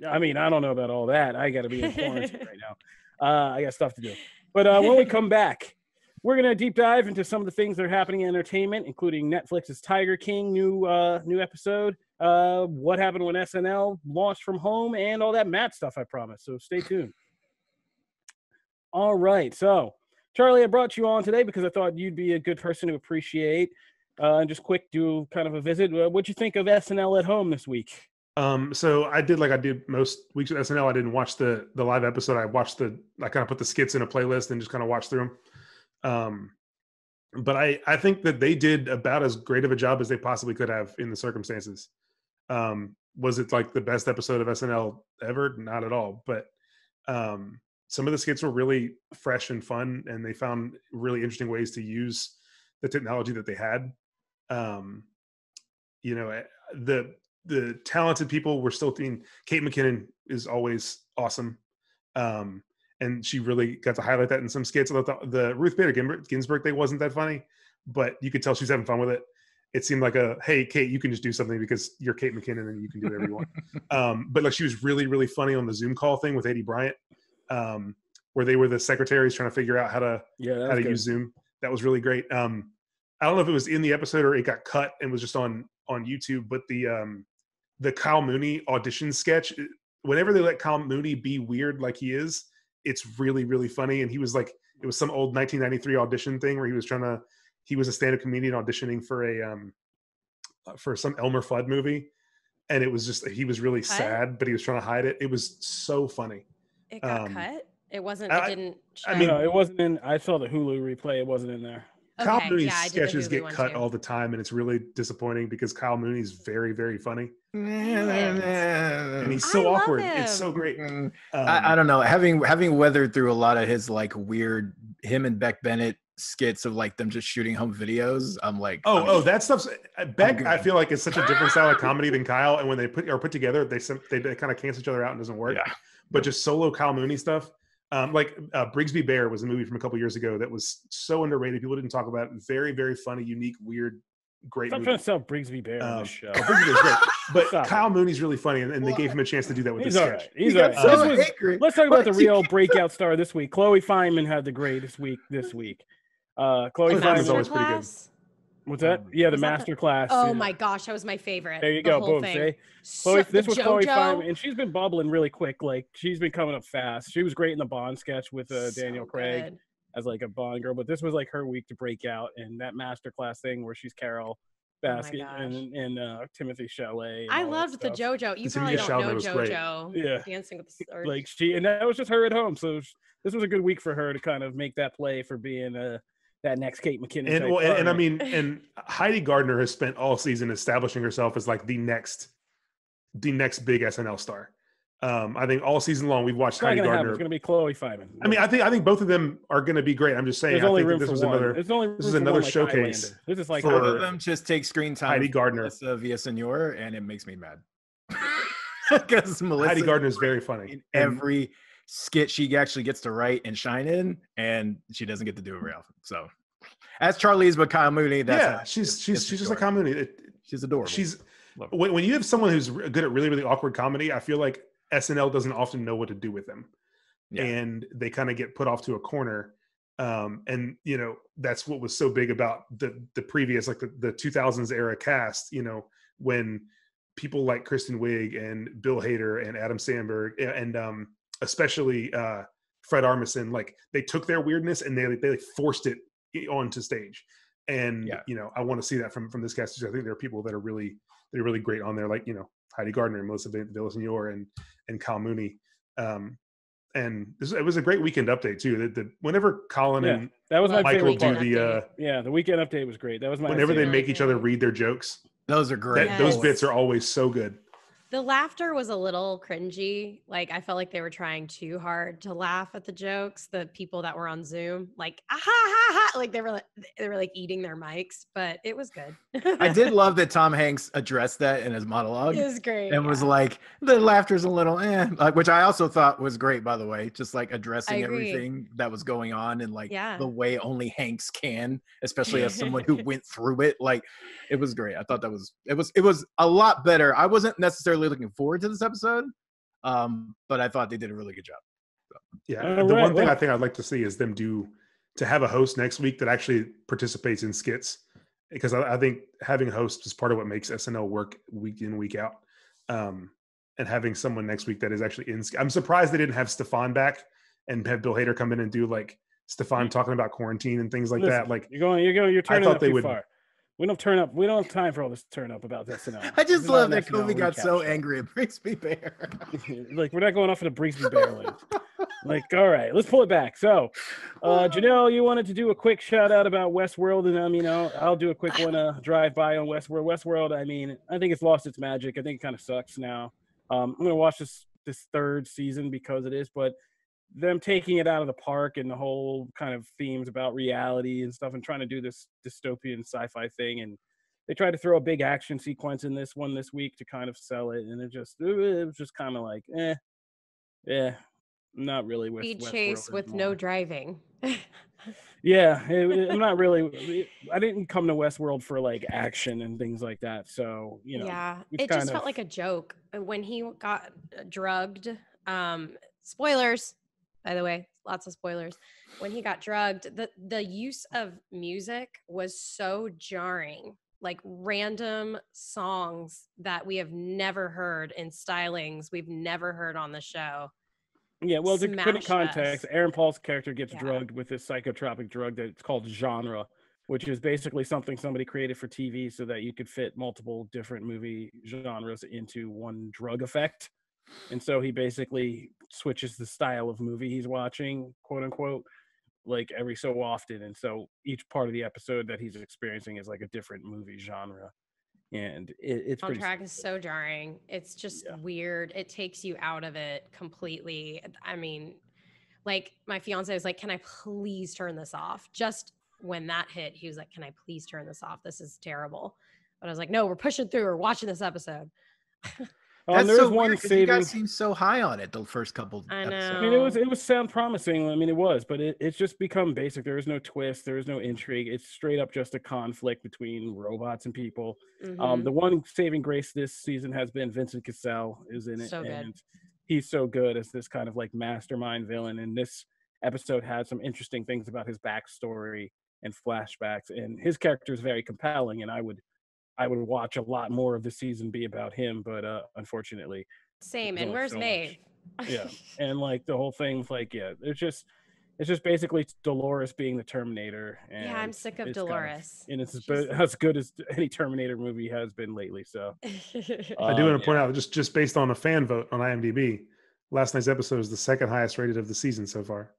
right. I mean, I don't know about all that. I got to be in quarantine [laughs] right now. Uh, I got stuff to do. But uh, when we come back, we're gonna deep dive into some of the things that are happening in entertainment, including Netflix's Tiger King new uh, new episode, uh, what happened when SNL launched from home, and all that Matt stuff. I promise. So stay tuned. All right. So Charlie, I brought you on today because I thought you'd be a good person to appreciate. Uh, and just quick, do kind of a visit. What'd you think of SNL at home this week? Um, so I did like I did most weeks with SNL. I didn't watch the the live episode. I watched the I kind of put the skits in a playlist and just kind of watched through them. Um, but I I think that they did about as great of a job as they possibly could have in the circumstances. Um, was it like the best episode of SNL ever? Not at all. But um, some of the skits were really fresh and fun, and they found really interesting ways to use the technology that they had. Um, you know, eh, the the talented people were still being Kate McKinnon is always awesome. Um, and she really got to highlight that in some skits. I thought the, the Ruth Bader Ginsburg, Ginsburg thing wasn't that funny, but you could tell she's having fun with it. It seemed like a hey Kate, you can just do something because you're Kate McKinnon and you can do whatever you want. [laughs] um, but like she was really really funny on the Zoom call thing with Aidy Bryant, um, where they were the secretaries trying to figure out how to Yeah, how to good. use Zoom. That was really great. Um, I don't know if it was in the episode or it got cut and was just on on YouTube, but the um, the Kyle Mooney audition sketch. Whenever they let Kyle Mooney be weird like he is, it's really really funny. And he was like, it was some old 1993 audition thing where he was trying to. He was a stand-up comedian auditioning for a um, uh, for some Elmer Fudd movie, and it was just he was really Cut? sad, but he was trying to hide it. It was so funny. It got Um, cut. It wasn't. I- didn't. I mean- no, it wasn't in. I saw the Hulu replay. It wasn't in there. Kyle Okay, Mooney's yeah, I did the sketches get cut too. all the time, and it's really disappointing because Kyle Mooney's very, very funny, and he's I so love awkward. It's so great. Mm, Um, I, I don't know. Having having weathered through a lot of his like weird him and Beck Bennett skits of like them just shooting home videos, I'm like, Oh, I'm- oh, that stuff's uh, Beck. I feel like is such a different style of [laughs] comedy than Kyle, and when they put are put together, they they, they kind of cancel each other out and doesn't work. Yeah. But just solo Kyle Mooney stuff, um, like uh, Brigsby Bear was a movie from a couple years ago that was so underrated. People didn't talk about it. Very, very funny, unique, weird, great Stop movie. trying to sell Brigsby Bear on Um, this show. oh, great, [laughs] but Stop. Kyle Mooney's really funny, and, and they gave him a chance to do that with He's this all sketch. He's he all got right. so was- Let's talk about the real breakout [laughs] star this week. Chloe Fineman had the greatest week this week. Uh, Chloe Chloe Fineman's always pretty good. Masterclass? What's that? Yeah, the Was that the- master class. Oh yeah. my gosh, that was my favorite. There you the go. whole Boom. thing. See? Chloe, So- this the was Chloe JoJo, Fineman, and she's been bubbling really quick. Like she's been coming up fast. She was great in the Bond sketch with uh, Daniel so Craig good. as like a Bond girl, but this was like her week to break out. And that master class thing where she's Carole Oh Baskin and, and uh, Timothée Chalamet. and I loved the. JoJo. You The probably don't know Chalamet was great. JoJo. Yeah. Dancing with the Stars. Like she, and that was just her at home. So sh- this was a good week for her to kind of make that play for being uh, that next Kate McKinnon. and well, and, and I mean, and [laughs] Heidi Gardner has spent all season establishing herself as like the next, the next big SNL star. Um, I think all season long we've watched it's Heidi gonna happen. Gardner. It's gonna be Chloe Fineman. I mean, I think I think both of them are going to be great. I'm just saying. there's I only think room this for was one. another. There's only this is another one like showcase Highlander. This is like for- Both of them just take screen time. Heidi from Gardner. Melissa Villaseñor, and it makes me mad. [laughs] Because Melissa Heidi Gardner is very funny. in And every skit she actually gets to write and shine in, and she doesn't get to do it very often. So, as Charlie's, but Kyle Mooney, that's yeah, she's she's she's just a adorable. comedy. It, She's adorable. she's when, when you have someone who's good at really really awkward comedy. I feel like SNL doesn't often know what to do with them, Yeah. and they kind of get put off to a corner. Um, and you know that's what was so big about the the previous like the, the 2000s era cast. You know when people like Kristen Wiig and Bill Hader and Adam Samberg and um, especially uh, Fred Armisen, like they took their weirdness and they they like, forced it onto stage. And Yeah. you know, I want to see that from from this cast. I think there are people that are really they're really great on there, like you know Heidi Gardner and Melissa Vill- Villaseñor and and Kyle Mooney. Um, and this, it was a great weekend update too. That the, whenever Colin Yeah. and That was my Michael do the uh, yeah, the weekend update was great. That was my whenever they make each other read their jokes, Those are great. that, those bits are always so good. The laughter was a little cringy. Like I felt like they were trying too hard to laugh at the jokes. The people that were on Zoom, like ah, ha ha ha, like they were like they were like eating their mics, but it was good. I did [laughs] love that Tom Hanks addressed that in his monologue. It was great. and was like the laughter's a little eh, like which I also thought was great by the way, just like addressing everything that was going on and like Yeah. the way only Hanks can, especially as [laughs] someone who went through it. Like it was great. I thought that was it was it was a lot better. I wasn't necessarily looking forward to this episode, um, but I thought they did a really good job. Yeah. All the right, one thing I think I'd like to see is them do to have a host next week that actually participates in skits. Because I, I think having hosts is part of what makes SNL work week in, week out. Um, and having someone next week that is actually in sk- I'm surprised they didn't have Stefon back and have Bill Hader come in and do like Stefon talking about quarantine and things like Listen, that. Like you're going, you're going, you're turning thought up they too would- far. We don't turn up. We don't have time for all this turn up about this. SNL. [laughs] I just love that Kofi got recap so angry at Brigsby Bear. [laughs] like we're not going off in into Brigsby Bearland. like, all right, let's pull it back. So, uh, Janelle, you wanted to do a quick shout out about Westworld, and um, you know, I'll do a quick one, uh, drive by on Westworld. Westworld, I mean, I think it's lost its magic. I think it kind of sucks now. Um, I'm gonna watch this this third season because it is, but them taking it out of the park and the whole kind of themes about reality and stuff, and trying to do this dystopian sci-fi thing, and they tried to throw a big action sequence in this one this week to kind of sell it, and it just it was just kind of like, eh, yeah, not really with speed chase with no driving. [laughs] Yeah, it- it- I'm not really. I didn't come to Westworld for like action and things like that. So you know, yeah, it just kind felt like a joke Uh, when he got uh, drugged. Um, spoilers, by the way, lots of spoilers. When he got drugged, the the use of music was so jarring. Like random songs that we have never heard in stylings we've never heard on the show. Yeah, well, to put in context, us. Aaron Paul's character gets Yeah. drugged with this psychotropic drug that's called genre, which is basically something somebody created for TV so that you could fit multiple different movie genres into one drug effect. And so he basically switches the style of movie he's watching, quote unquote, like every so often. And so each part of the episode that he's experiencing is like a different movie genre. And it, it's pretty Soundtrack is so jarring. It's just Yeah. weird. It takes you out of it completely. I mean, like my fiance was like, "Can I please turn this off?" Just when that hit, he was like, "Can I please turn this off? This is terrible." But I was like, "No, we're pushing through. We're watching this episode." [laughs] Oh, That's and there so is one weird 'cause you saving. guys seem so high on it the first couple I episodes. I mean, it was it was sound promising. I mean, it was, but it, it's just become basic. There is no twist. There is no intrigue. It's straight up just a conflict between robots and people. Um, Mhm. the one saving grace this season has been Vincent Cassel is in it, So and he's so good as this kind of like mastermind villain. And this episode had some interesting things about his backstory and flashbacks, and his character is very compelling. And I would I would watch a lot more of the season be about him, but uh, unfortunately, Same. And where's so. Maeve? yeah and like the whole thing's like yeah it's just it's just basically dolores being the terminator and yeah, I'm sick of it's kind Dolores. and it's as, She's- as good as any terminator movie has been lately so [laughs] I do um, want to point out just just based on a fan vote on IMDb, last night's episode is the second highest rated of the season so far.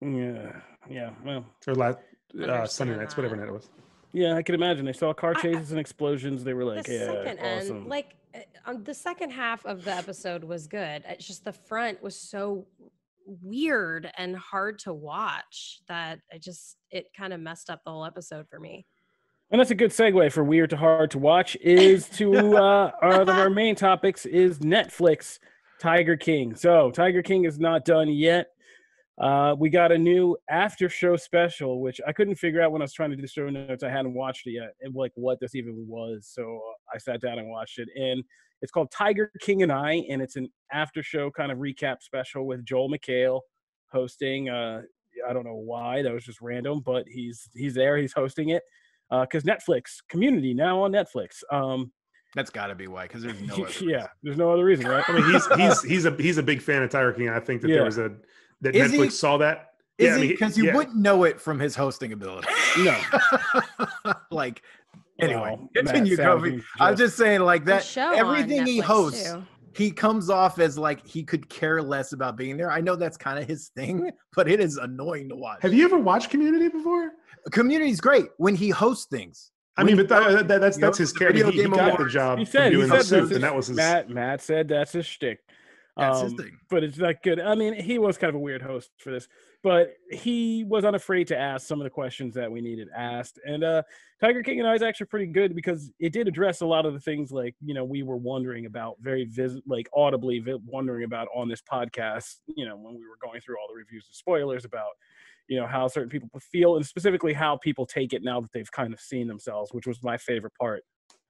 yeah yeah well Or last uh, Sunday nights, whatever night it was. Yeah i can imagine they saw car I- chases and explosions they were like the yeah second awesome end, like uh, on the second half of the episode was good. It's just the front was so weird and hard to watch that I just it kind of messed up the whole episode for me. And that's a good segue for weird to hard to watch. Is to [laughs] uh, one of our main topics is Netflix Tiger King. So Tiger King is not done yet. Uh, we got a new after show special, which I couldn't figure out when I was trying to do the show notes. I hadn't watched it yet, and like what this even was. So uh, I sat down and watched it, and it's called Tiger King and I, and it's an after show kind of recap special with Joel McHale hosting. Uh, I don't know why. That was just random, but he's he's there. He's hosting it because Netflix Community now on Netflix. Um, That's got to be why, because there's no. [laughs] Other yeah, reason. there's no other reason, right? I mean, he's he's he's a he's a big fan of Tiger King. I think that Yeah. there was a that Is Netflix he? saw that. Is Yeah, I he? mean, Because you yeah. wouldn't know it from his hosting ability. No. [laughs] like anyway, Well, continue, Kofi. Savage I'm just- just saying, like that. show Everything he hosts, too. he comes off as like he could care less about being there. I know that's kind of his thing, [laughs] but it is annoying to watch. Have you ever watched Community before? Community's great when he hosts things. I mean, but that, that, that's that's his character. He, he Game got the job he from said he said the suit, and that was his. Matt. Matt said that's his shtick. That's his Um, thing. but it's not good. I mean, he was kind of a weird host for this, but he was unafraid to ask some of the questions that we needed asked. And uh, Tiger King and I is actually pretty good because it did address a lot of the things like you know we were wondering about, very vis- like audibly vi- wondering about on this podcast. You know, when we were going through all the reviews and spoilers about you know how certain people feel and specifically how people take it now that they've kind of seen themselves, which was my favorite part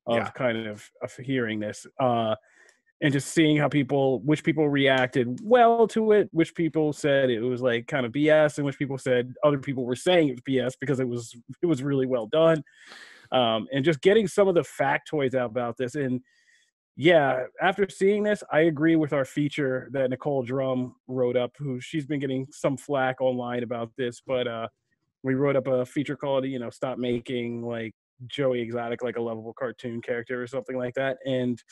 of Yeah. kind of of hearing this. Uh, and just seeing how people which people reacted well to it which people said it was like kind of bs and which people said other people were saying it was bs because it was it was really well done. Um and just getting some of the factoids out about this and yeah after seeing this i agree with our feature that nicole drum wrote up who she's been getting some flack online about this but uh we wrote up a feature called you know stop making like joey exotic like a lovable cartoon character or something like that and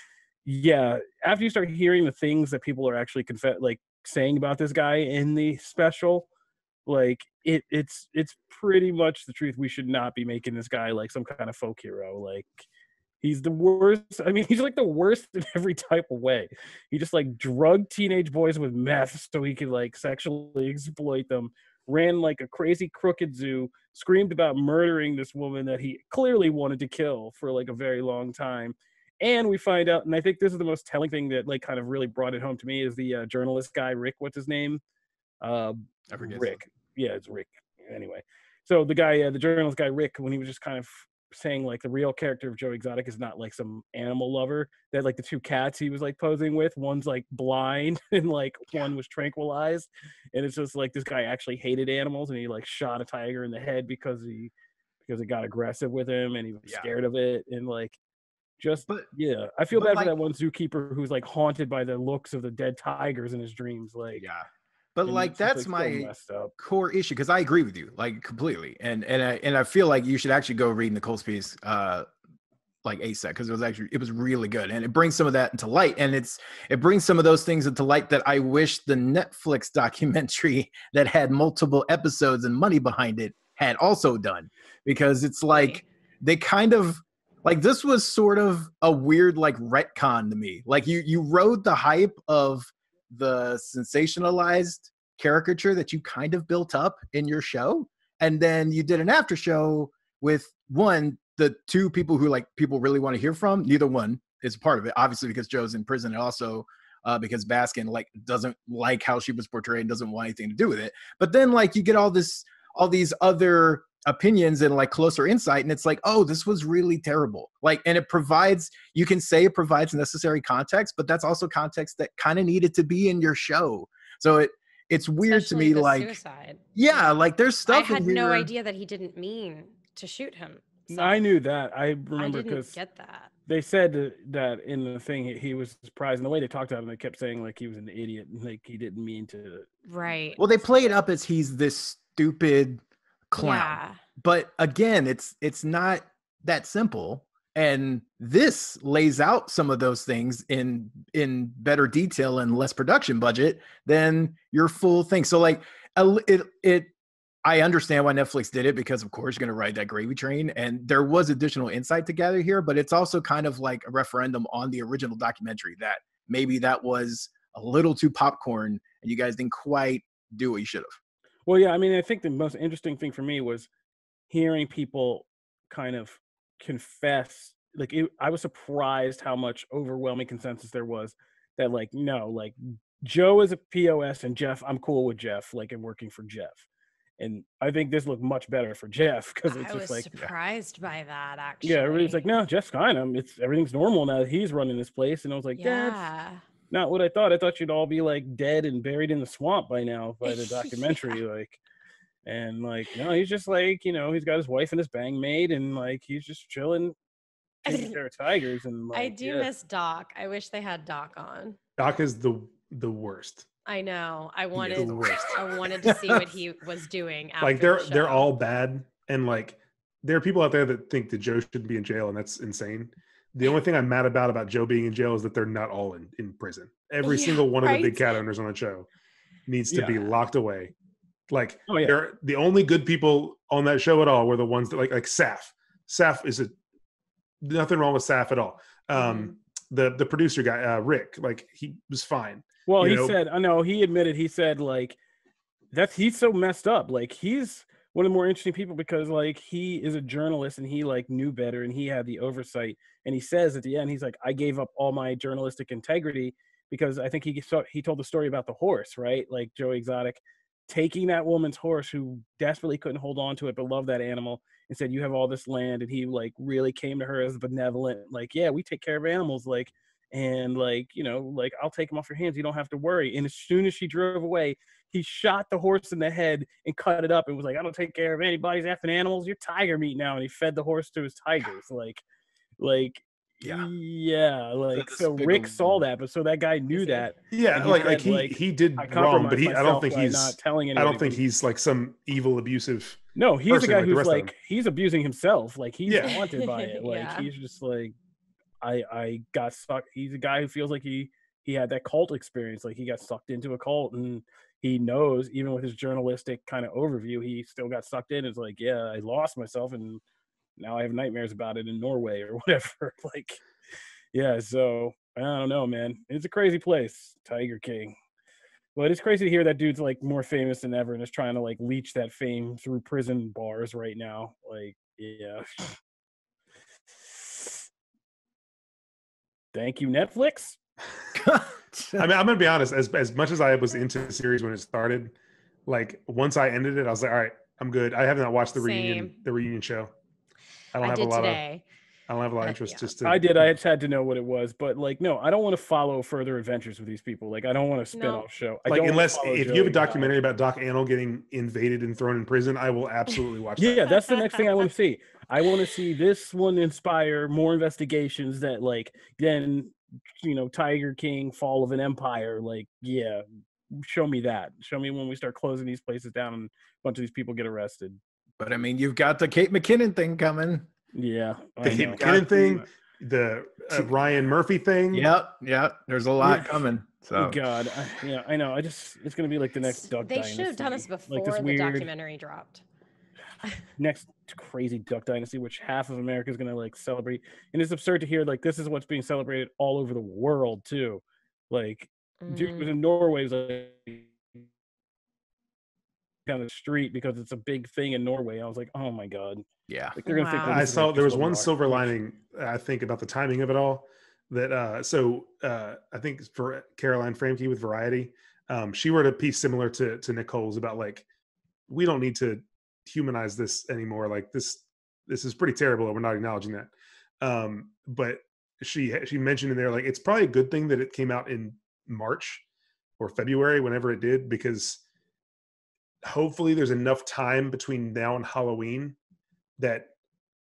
yeah after you start hearing the things that people are actually conf- like saying about this guy in the special like it it's it's pretty much the truth we should not be making this guy like some kind of folk hero like he's the worst i mean he's like the worst in every type of way. He just like drugged teenage boys with meth so he could like sexually exploit them ran like a crazy crooked zoo screamed about murdering this woman that he clearly wanted to kill for like a very long time and we find out and i think this is the most telling thing that like kind of really brought it home to me is the uh, journalist guy rick what's his name? Uh I forget. rick. yeah it's rick. Anyway. So the guy uh, the journalist guy rick when he was just kind of saying like the real character of joe exotic is not like some animal lover that like the two cats he was like posing with one's like blind [laughs] and like one was tranquilized. And it's just like this guy actually hated animals and he like shot a tiger in the head because he because it got aggressive with him and he was Yeah. scared of it. And like just But yeah, I feel bad for that one zookeeper who's like haunted by the looks of the dead tigers in his dreams. Like, yeah, but like that's so my core issue because I agree with you like completely, and and I and I feel like you should actually go read Nicole's piece, uh, like ASAP because it was actually it was really good, and it brings some of that into light, and it's it brings some of those things into light that I wish the Netflix [laughs] documentary that had multiple episodes and money behind it had also done, because it's like they kind of like this was sort of a weird like retcon to me. Like you you rode the hype of the sensationalized caricature that you kind of built up in your show and then you did an after show with one the two people who like people really want to hear from neither one is part of it obviously because joe's in prison and also uh, because baskin like doesn't like how she was portrayed and doesn't want anything to do with it but then like you get all this all these other opinions and like closer insight and it's like oh this was really terrible like and it provides you can say it provides necessary context but that's also context that kind of needed to be in your show so it it's weird Especially to me like suicide. yeah like there's I stuff in had no idea that he didn't mean to shoot him. I knew that. I I remember because get that. they said that- that in the thing he- he was surprised, and the way they talked about him, they kept saying like he was an idiot, and like he didn't mean to. Right. well they play it up as he's this stupid clown. Yeah. but again it's it's not that simple and this lays out some of those things in in better detail and less production budget than your full thing. So like it it i understand why netflix did it because of course you're going to ride that gravy train and there was additional insight to gather here but it's also kind of like a referendum on the original documentary that maybe that was a little too popcorn and you guys didn't quite do what you should have Well, yeah, I mean, I think the most interesting thing for me was hearing people kind of confess. Like, it, I was surprised how much overwhelming consensus there was that, like, no, like Joe is a POS and Jeff, I'm cool with Jeff, like, and working for Jeff. And I think this looked much better for [laughs] Jeff because it's I just was like, surprised by that actually. yeah, everybody's like, no, Jeff's fine. I'm, it's everything's normal now that he's running this place. And I was like, yeah. Not what I thought. I thought you'd all be like dead and buried in the swamp by now by the [laughs] Yeah. documentary. Like, And like, no, he's just like, you know, he's got his wife and his bang maid, and like he's just chilling, taking [laughs] care of tigers. And like, I do yeah. miss Doc. I wish they had Doc on. Doc is the the worst. I know. I wanted the worst. I wanted to see what he [laughs] was doing after like they're the they're all bad and like there are people out there that think that joe shouldn't be in jail and that's insane the only thing i'm mad about about joe being in jail is that they're not all in, in prison every Yeah, single one of the big cat owners on the show needs to be locked away like Oh, yeah. they're the only good people on that show at all were the ones that like like saf saf is a nothing wrong with saf at all um Mm-hmm. the the producer guy uh rick like he was fine Well, you he know? said, I know he admitted, he said, like, that's he's so messed up. Like, he's one of the more interesting people because, like, he is a journalist and he, like, knew better and he had the oversight. And he says at the end, he's like, I gave up all my journalistic integrity because I think he he told the story about the horse, right? Like, Joe Exotic taking that woman's horse who desperately couldn't hold on to it but loved that animal and said, You have all this land. And he, like, really came to her as benevolent, like, Yeah, we take care of animals. Like, and like you know like i'll take them off your hands you don't have to worry and as soon as she drove away he shot the horse in the head and cut it up and was like i don't take care of anybody's effing animals. You're tiger meat now. And he fed the horse to his tigers. Like like Yeah. yeah like so rick saw that but so that guy knew that. Yeah And he like like he like, he did wrong but he i don't think he's not telling i don't think he's like some evil abusive no he's a person guy like who's rest like he's abusing himself. Like he's Yeah. haunted by it. [laughs] Like Yeah. he's just like i i got sucked. he's a guy who feels like he he had that cult experience. Like he got sucked into a cult and he knows even with his journalistic kind of overview he still got sucked in it's like yeah i lost myself and now i have nightmares about it in norway or [laughs] whatever like yeah so i don't know man it's a crazy place tiger king but it's crazy to hear that dude's like more famous than ever and is trying to like leech that fame through prison bars right now. Like, yeah. [laughs] Thank you, Netflix. [laughs] I mean, I'm gonna be honest. As as much as I was into the series when it started, like once I ended it, I was like, all right, I'm good. I have not watched the reunion, the reunion show. I don't I have a lot today. of, I don't have a lot of Uh, interest yeah. just to. I did. I just had to know what it was, but like, no, I don't want to follow further adventures with these people. Like, I don't want a spin-off show. I like don't unless if Joey you have a documentary about Doc Antle getting invaded and thrown in prison, I will absolutely watch that. Yeah, that's the next thing I want to [laughs] see. I want to see this one inspire more investigations that like then you know Tiger King, Fall of an Empire. Like, yeah, show me that. Show me when we start closing these places down and a bunch of these people get arrested. but I mean, you've got the Kate McKinnon thing coming. Yeah, The Kate know. McKinnon thing, [laughs] the uh, Ryan Murphy thing. Yep, yep. There's a lot coming. So Oh God, I, yeah, I know. I just it's gonna be like the next Duck They should have done this before like this the weird documentary dropped. [laughs] next crazy Duck Dynasty, which half of America is gonna like celebrate. And it's absurd to hear like this is what's being celebrated all over the world too. Like dude Mhm. was in Norway was like down the street because it's a big thing in Norway. I was like, oh my god, yeah, like they're gonna Wow. that I saw there was one are. silver lining I think about the timing of it all. That uh, so uh, I think for Caroline Framke with Variety, um, she wrote a piece similar to to Nicole's about like we don't need to humanize this anymore. Like this this is pretty terrible, and we're not acknowledging that. Um, but she she mentioned in there like it's probably a good thing that it came out in March or February, whenever it did, because hopefully there's enough time between now and Halloween that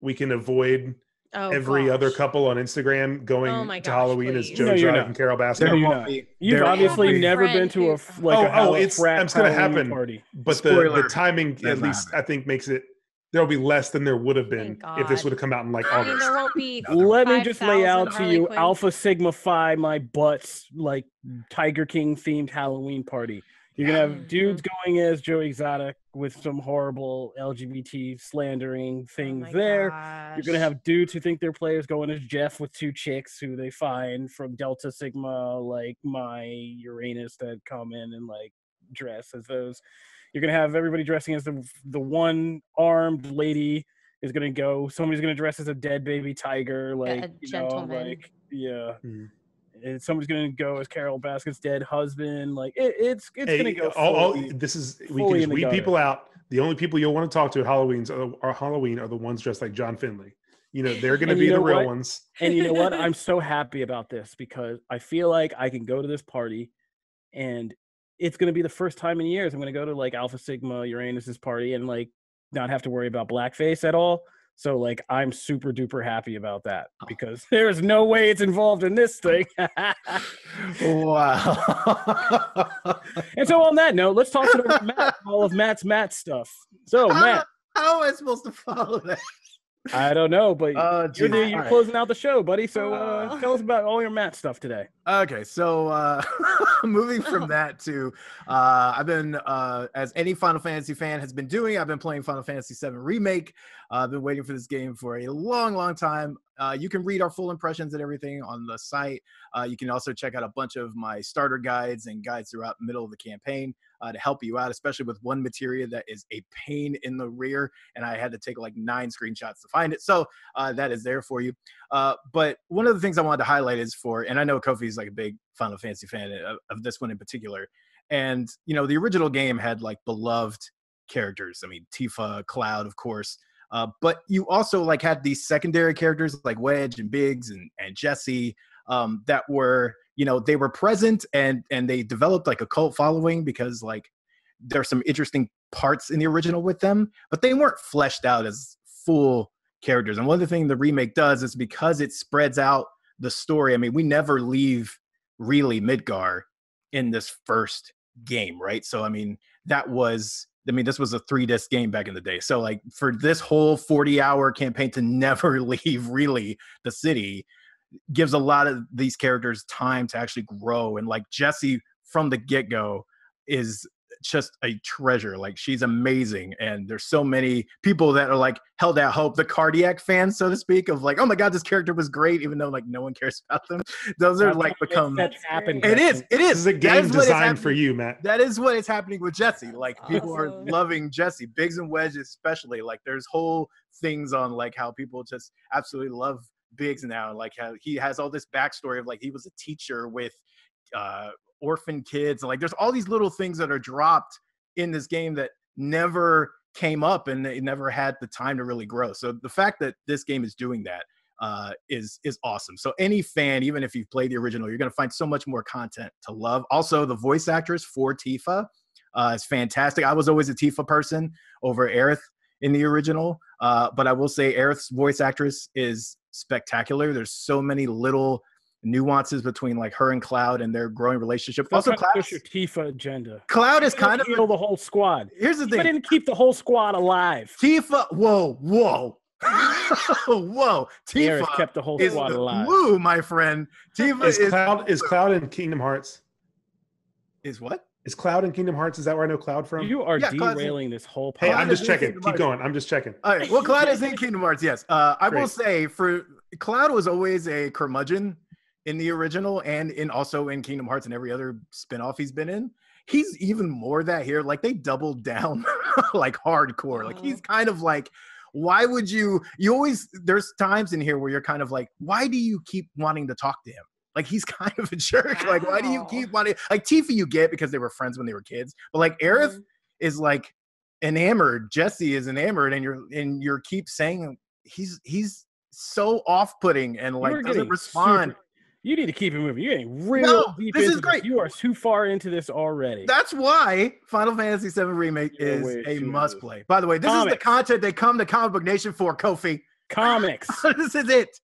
we can avoid Oh, every other couple on Instagram going Oh my to gosh, Halloween as please. Joe No, you're Exotic not. and Carole No, Baskin. you're won't not. be- You've obviously never been to a like Oh, a, oh, it's- frat it's gonna Halloween happen. party. But the, Spoiler, the timing at doesn't least happen. I think makes it there'll be less than there would have been if this would have come out in like I mean, August. there won't be. [laughs] Let me just lay out to Harley you Quinns. Alpha Sigma Phi, my butts, like Tiger King themed Halloween party. You're gonna have Mhm. dudes going as Joe Exotic with some horrible LGBT slandering Oh things my there. You're gonna have dudes who think they're players going as Jeff with two chicks who they find from Delta Sigma, like my Uranus, that come in and like dress as those. You're gonna have everybody dressing as the the one armed lady is gonna go. Somebody's gonna dress as a dead baby tiger, like a you know, gentleman. like yeah. Mhm. And somebody's gonna go as Carole Baskin's dead husband. Like it, it's it's gonna go. all- fully- this is we can just weed people out. The only people you'll want to talk to at Halloween's are, are Halloween are the ones dressed like John Finlay. You know they're going to be you the real what? ones. and you know what? [laughs] I'm so happy about this because I feel like I can go to this party and it's going to be the first time in years I'm going to go to like Alpha Sigma Uranus's party and like not have to worry about blackface at all. So like I'm super duper happy about that Oh. because [laughs] there's no way it's involved in this thing. wow. [laughs] and so on that note, let's talk to Matt [laughs] all of Matt's Matt stuff. So how, Matt, how am I supposed to follow that? I don't know, but [laughs] Oh, you're, the, you're All right. closing out the show, buddy. So uh, Oh. tell us about all your Matt stuff today. Okay, so uh [laughs] moving from [laughs] that to uh I've been uh as any Final Fantasy fan has been doing, I've been playing Final Fantasy 7 Remake. Uh, I've been waiting for this game for a long, long time. Uh, you can read our full impressions and everything on the site. Uh, you can also check out a bunch of my starter guides and guides throughout the middle of the campaign uh, to help you out, especially with one material that is a pain in the rear. And I had to take like nine screenshots to find it. So uh, that is there for you. Uh, but one of the things I wanted to highlight is for, and I know Kofi's like a big Final Fantasy fan of, of this one in particular. And, you know, the original game had like beloved characters. I mean, Tifa, Cloud, of course. Uh, but you also like had these secondary characters like Wedge and Biggs and, and Jesse um, that were, you know, they were present and and they developed like a cult following because like there's some interesting parts in the original with them, but they weren't fleshed out as full characters. And one of the things the remake does is because it spreads out the story. I mean, we never leave really Midgar in this first game, right? So I mean, that was I mean, this was a three disc game back in the day. So like for this whole 40 hour campaign to [laughs] never leave really the city gives a lot of these characters time to actually grow. And like Jesse from the get go is just a treasure. Like she's amazing. And there's so many people that are like held out hope, the cardiac fans, so to speak, of like, oh my God, this character was great, even though like no one cares [laughs] about them. Those are like become that That's happened. great. it is, it This is. is a game is designed for you, Matt. that is what is happening with Jesse. Like people are loving Jesse, Biggs and Wedge especially. Like there's whole things on like how people just absolutely love Biggs now. Like how he has all this backstory of like he was a teacher with uh orphan kids. Like there's all these little things that are dropped in this game that never came up and they never had the time to really grow. So the fact that this game is doing that uh, is is awesome. So any fan, even if you've played the original, you're going to find so much more content to love. Also, the voice actress for Tifa uh, is fantastic. I was always a Tifa person over Aerith in the original, uh, but I will say Aerith's voice actress is spectacular. There's so many little nuances between like her and Cloud and their growing relationship. also, Also, trying Cloud, push your Tifa agenda. Cloud is You don't kind of heal the whole squad. here's the I thing. didn't keep the whole squad alive. Tifa, whoa, whoa, [laughs] whoa, Garrett Tifa kept the whole squad the alive. woo, my friend. Tifa Is is, Cloud is Cloud in Kingdom Hearts? is what? Is Cloud in Kingdom Hearts? Is that where I know Cloud from? You are Yeah, Cloud's in- derailing this whole. hey. I'm just checking. Keep going. I'm just checking. All right. Well, Cloud is in [laughs] Kingdom Hearts. Yes. Uh, I will say for Cloud was always a curmudgeon in the original and in also in Kingdom Hearts and every other spinoff he's been in. He's even more that here. Like they doubled [laughs] down like hardcore. Like he's kind of like, why would you? You always there's times in here where you're kind of like, why do you keep wanting to talk to him? Like he's [laughs] kind of a jerk. Like why do you keep wanting? Like Tifa, you get because they were friends when they were kids, but like Aerith Mhm. is like enamored. Jesse is enamored, and you're and you're keep saying he's he's so off-putting and like doesn't respond. super- you need to keep it moving. You ain't getting real No, deep this is into great. You are too far into this already. That's why Final Fantasy VII Remake You're is a must into play. By the way, this is the content they come to Comic Book Nation for, Kofi. Comics. [laughs] this is it.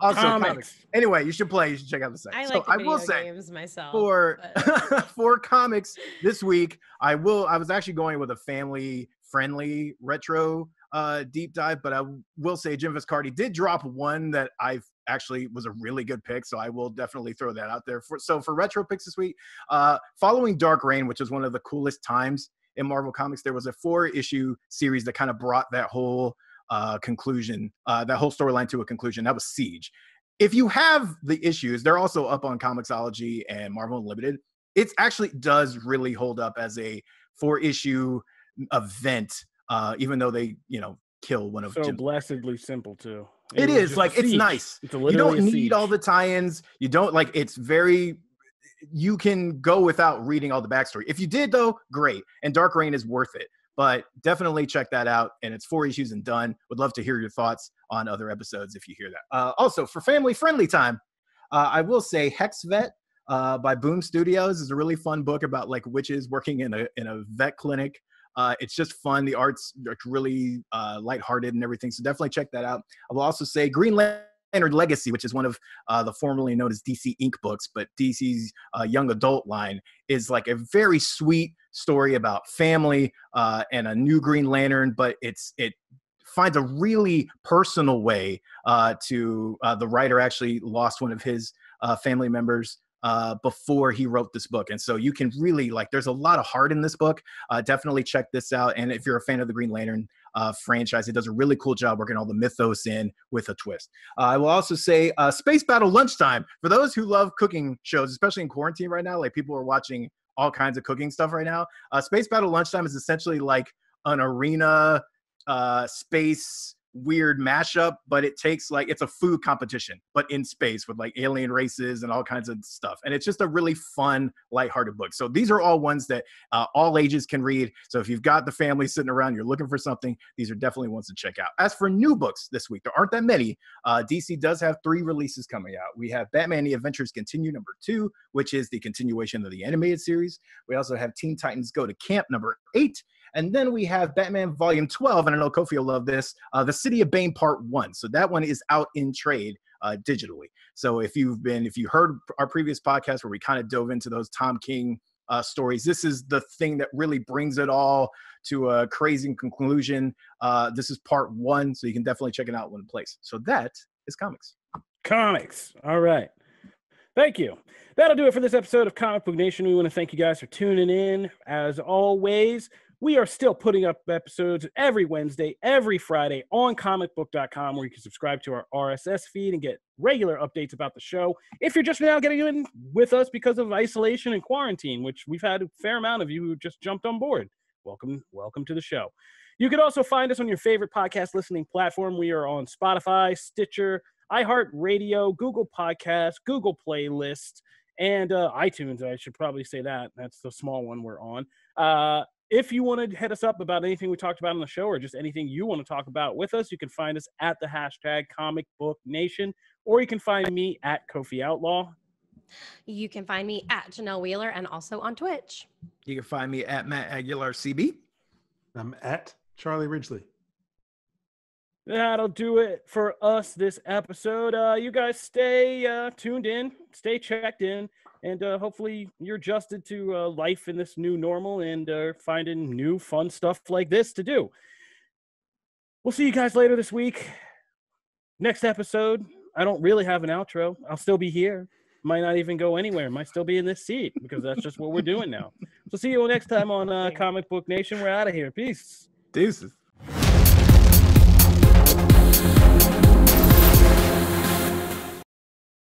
Also, Comics. comics. Anyway, you should play. You should check out the site. I so like I will say games myself. for [laughs] for comics this week i will i was actually going with a family friendly retro uh deep dive but i will say jim viscardi did drop one that i actually was a really good pick so i will definitely throw that out there for so for retro picks this week uh following dark reign which is one of the coolest times in marvel comics there was a four issue series that kind of brought that whole uh conclusion uh that whole storyline to a conclusion that was siege if you have the issues, they're also up on Comixology and Marvel Unlimited. It actually does really hold up as a four issue event, uh, even though they, you know, kill one of so blessedly simple too. It was is like it's nice. It's You don't need all the tie-ins. You don't like it's very you can go without reading all the backstory. If you did though, great. And Dark Reign is worth it. But definitely check that out. And it's four issues and done. Would love to hear your thoughts on other episodes if you hear that. Uh, also, for family friendly time, uh, I will say Hex Vet uh, by Boom Studios. is a really fun book about like witches working in a in a vet clinic. Uh, it's just fun. The art's really uh, lighthearted and everything. So definitely check that out. I will also say Green Lantern Legacy, which is one of uh, the formerly known as DC Ink books, but DC's uh, young adult line, is like a very sweet story about family uh, and a new Green Lantern. But it's it finds a really personal way uh, to uh, the writer actually lost one of his uh, family members uh, before he wrote this book. And so you can really like, there's a lot of heart in this book. Uh, definitely check this out. And if you're a fan of the Green Lantern uh, franchise, it does a really cool job working all the mythos in with a twist. Uh, I will also say uh, Space Battle Lunchtime for those who love cooking shows, especially in quarantine right now. Like people are watching all kinds of cooking stuff right now. Uh, Space Battle Lunchtime is essentially like an arena uh, space weird mashup, but it takes like it's a food competition, but in space with like alien races and all kinds of stuff. And it's just a really fun, lighthearted book. So these are all ones that uh, all ages can read. So if you've got the family sitting around, you're looking for something, these are definitely ones to check out. As for new books this week, there aren't that many. Uh, DC does have three releases coming out. We have Batman The Adventures Continue number two, which is the continuation of the animated series. We also have Teen Titans Go to Camp number eight and then we have Batman Volume 12, and I know Kofi will love this, uh, The City of Bane Part 1. So that one is out in trade uh, digitally. So if you've been, if you heard our previous podcast where we kind of dove into those Tom King uh, stories, this is the thing that really brings it all to a crazy conclusion. Uh, this is part one, so you can definitely check it out one place. So that is comics. Comics. All right. Thank you. That'll do it for this episode of Comic Book Nation. We want to thank you guys for tuning in. As always, we are still putting up episodes every Wednesday, every Friday on comicbook.com, where you can subscribe to our RSS feed and get regular updates about the show. If you're just now getting in with us because of isolation and quarantine, which we've had a fair amount of you who just jumped on board, welcome, welcome to the show. You can also find us on your favorite podcast listening platform. We are on Spotify, Stitcher, iHeartRadio, Google Podcasts, Google Playlist, and uh, iTunes. I should probably say that. That's the small one we're on. Uh, if you want to hit us up about anything we talked about on the show or just anything you want to talk about with us, you can find us at the hashtag comic book nation, or you can find me at Kofi Outlaw. You can find me at Janelle Wheeler and also on Twitch. You can find me at Matt Aguilar CB. I'm at Charlie Ridgely. That'll do it for us this episode. Uh, you guys stay uh, tuned in, stay checked in and uh, hopefully you're adjusted to uh, life in this new normal and uh, finding new fun stuff like this to do. We'll see you guys later this week. Next episode, I don't really have an outro. I'll still be here. Might not even go anywhere. Might still be in this seat because that's just what we're doing now. So see you all next time on uh, Comic Book Nation. We're out of here. Peace. Deuces.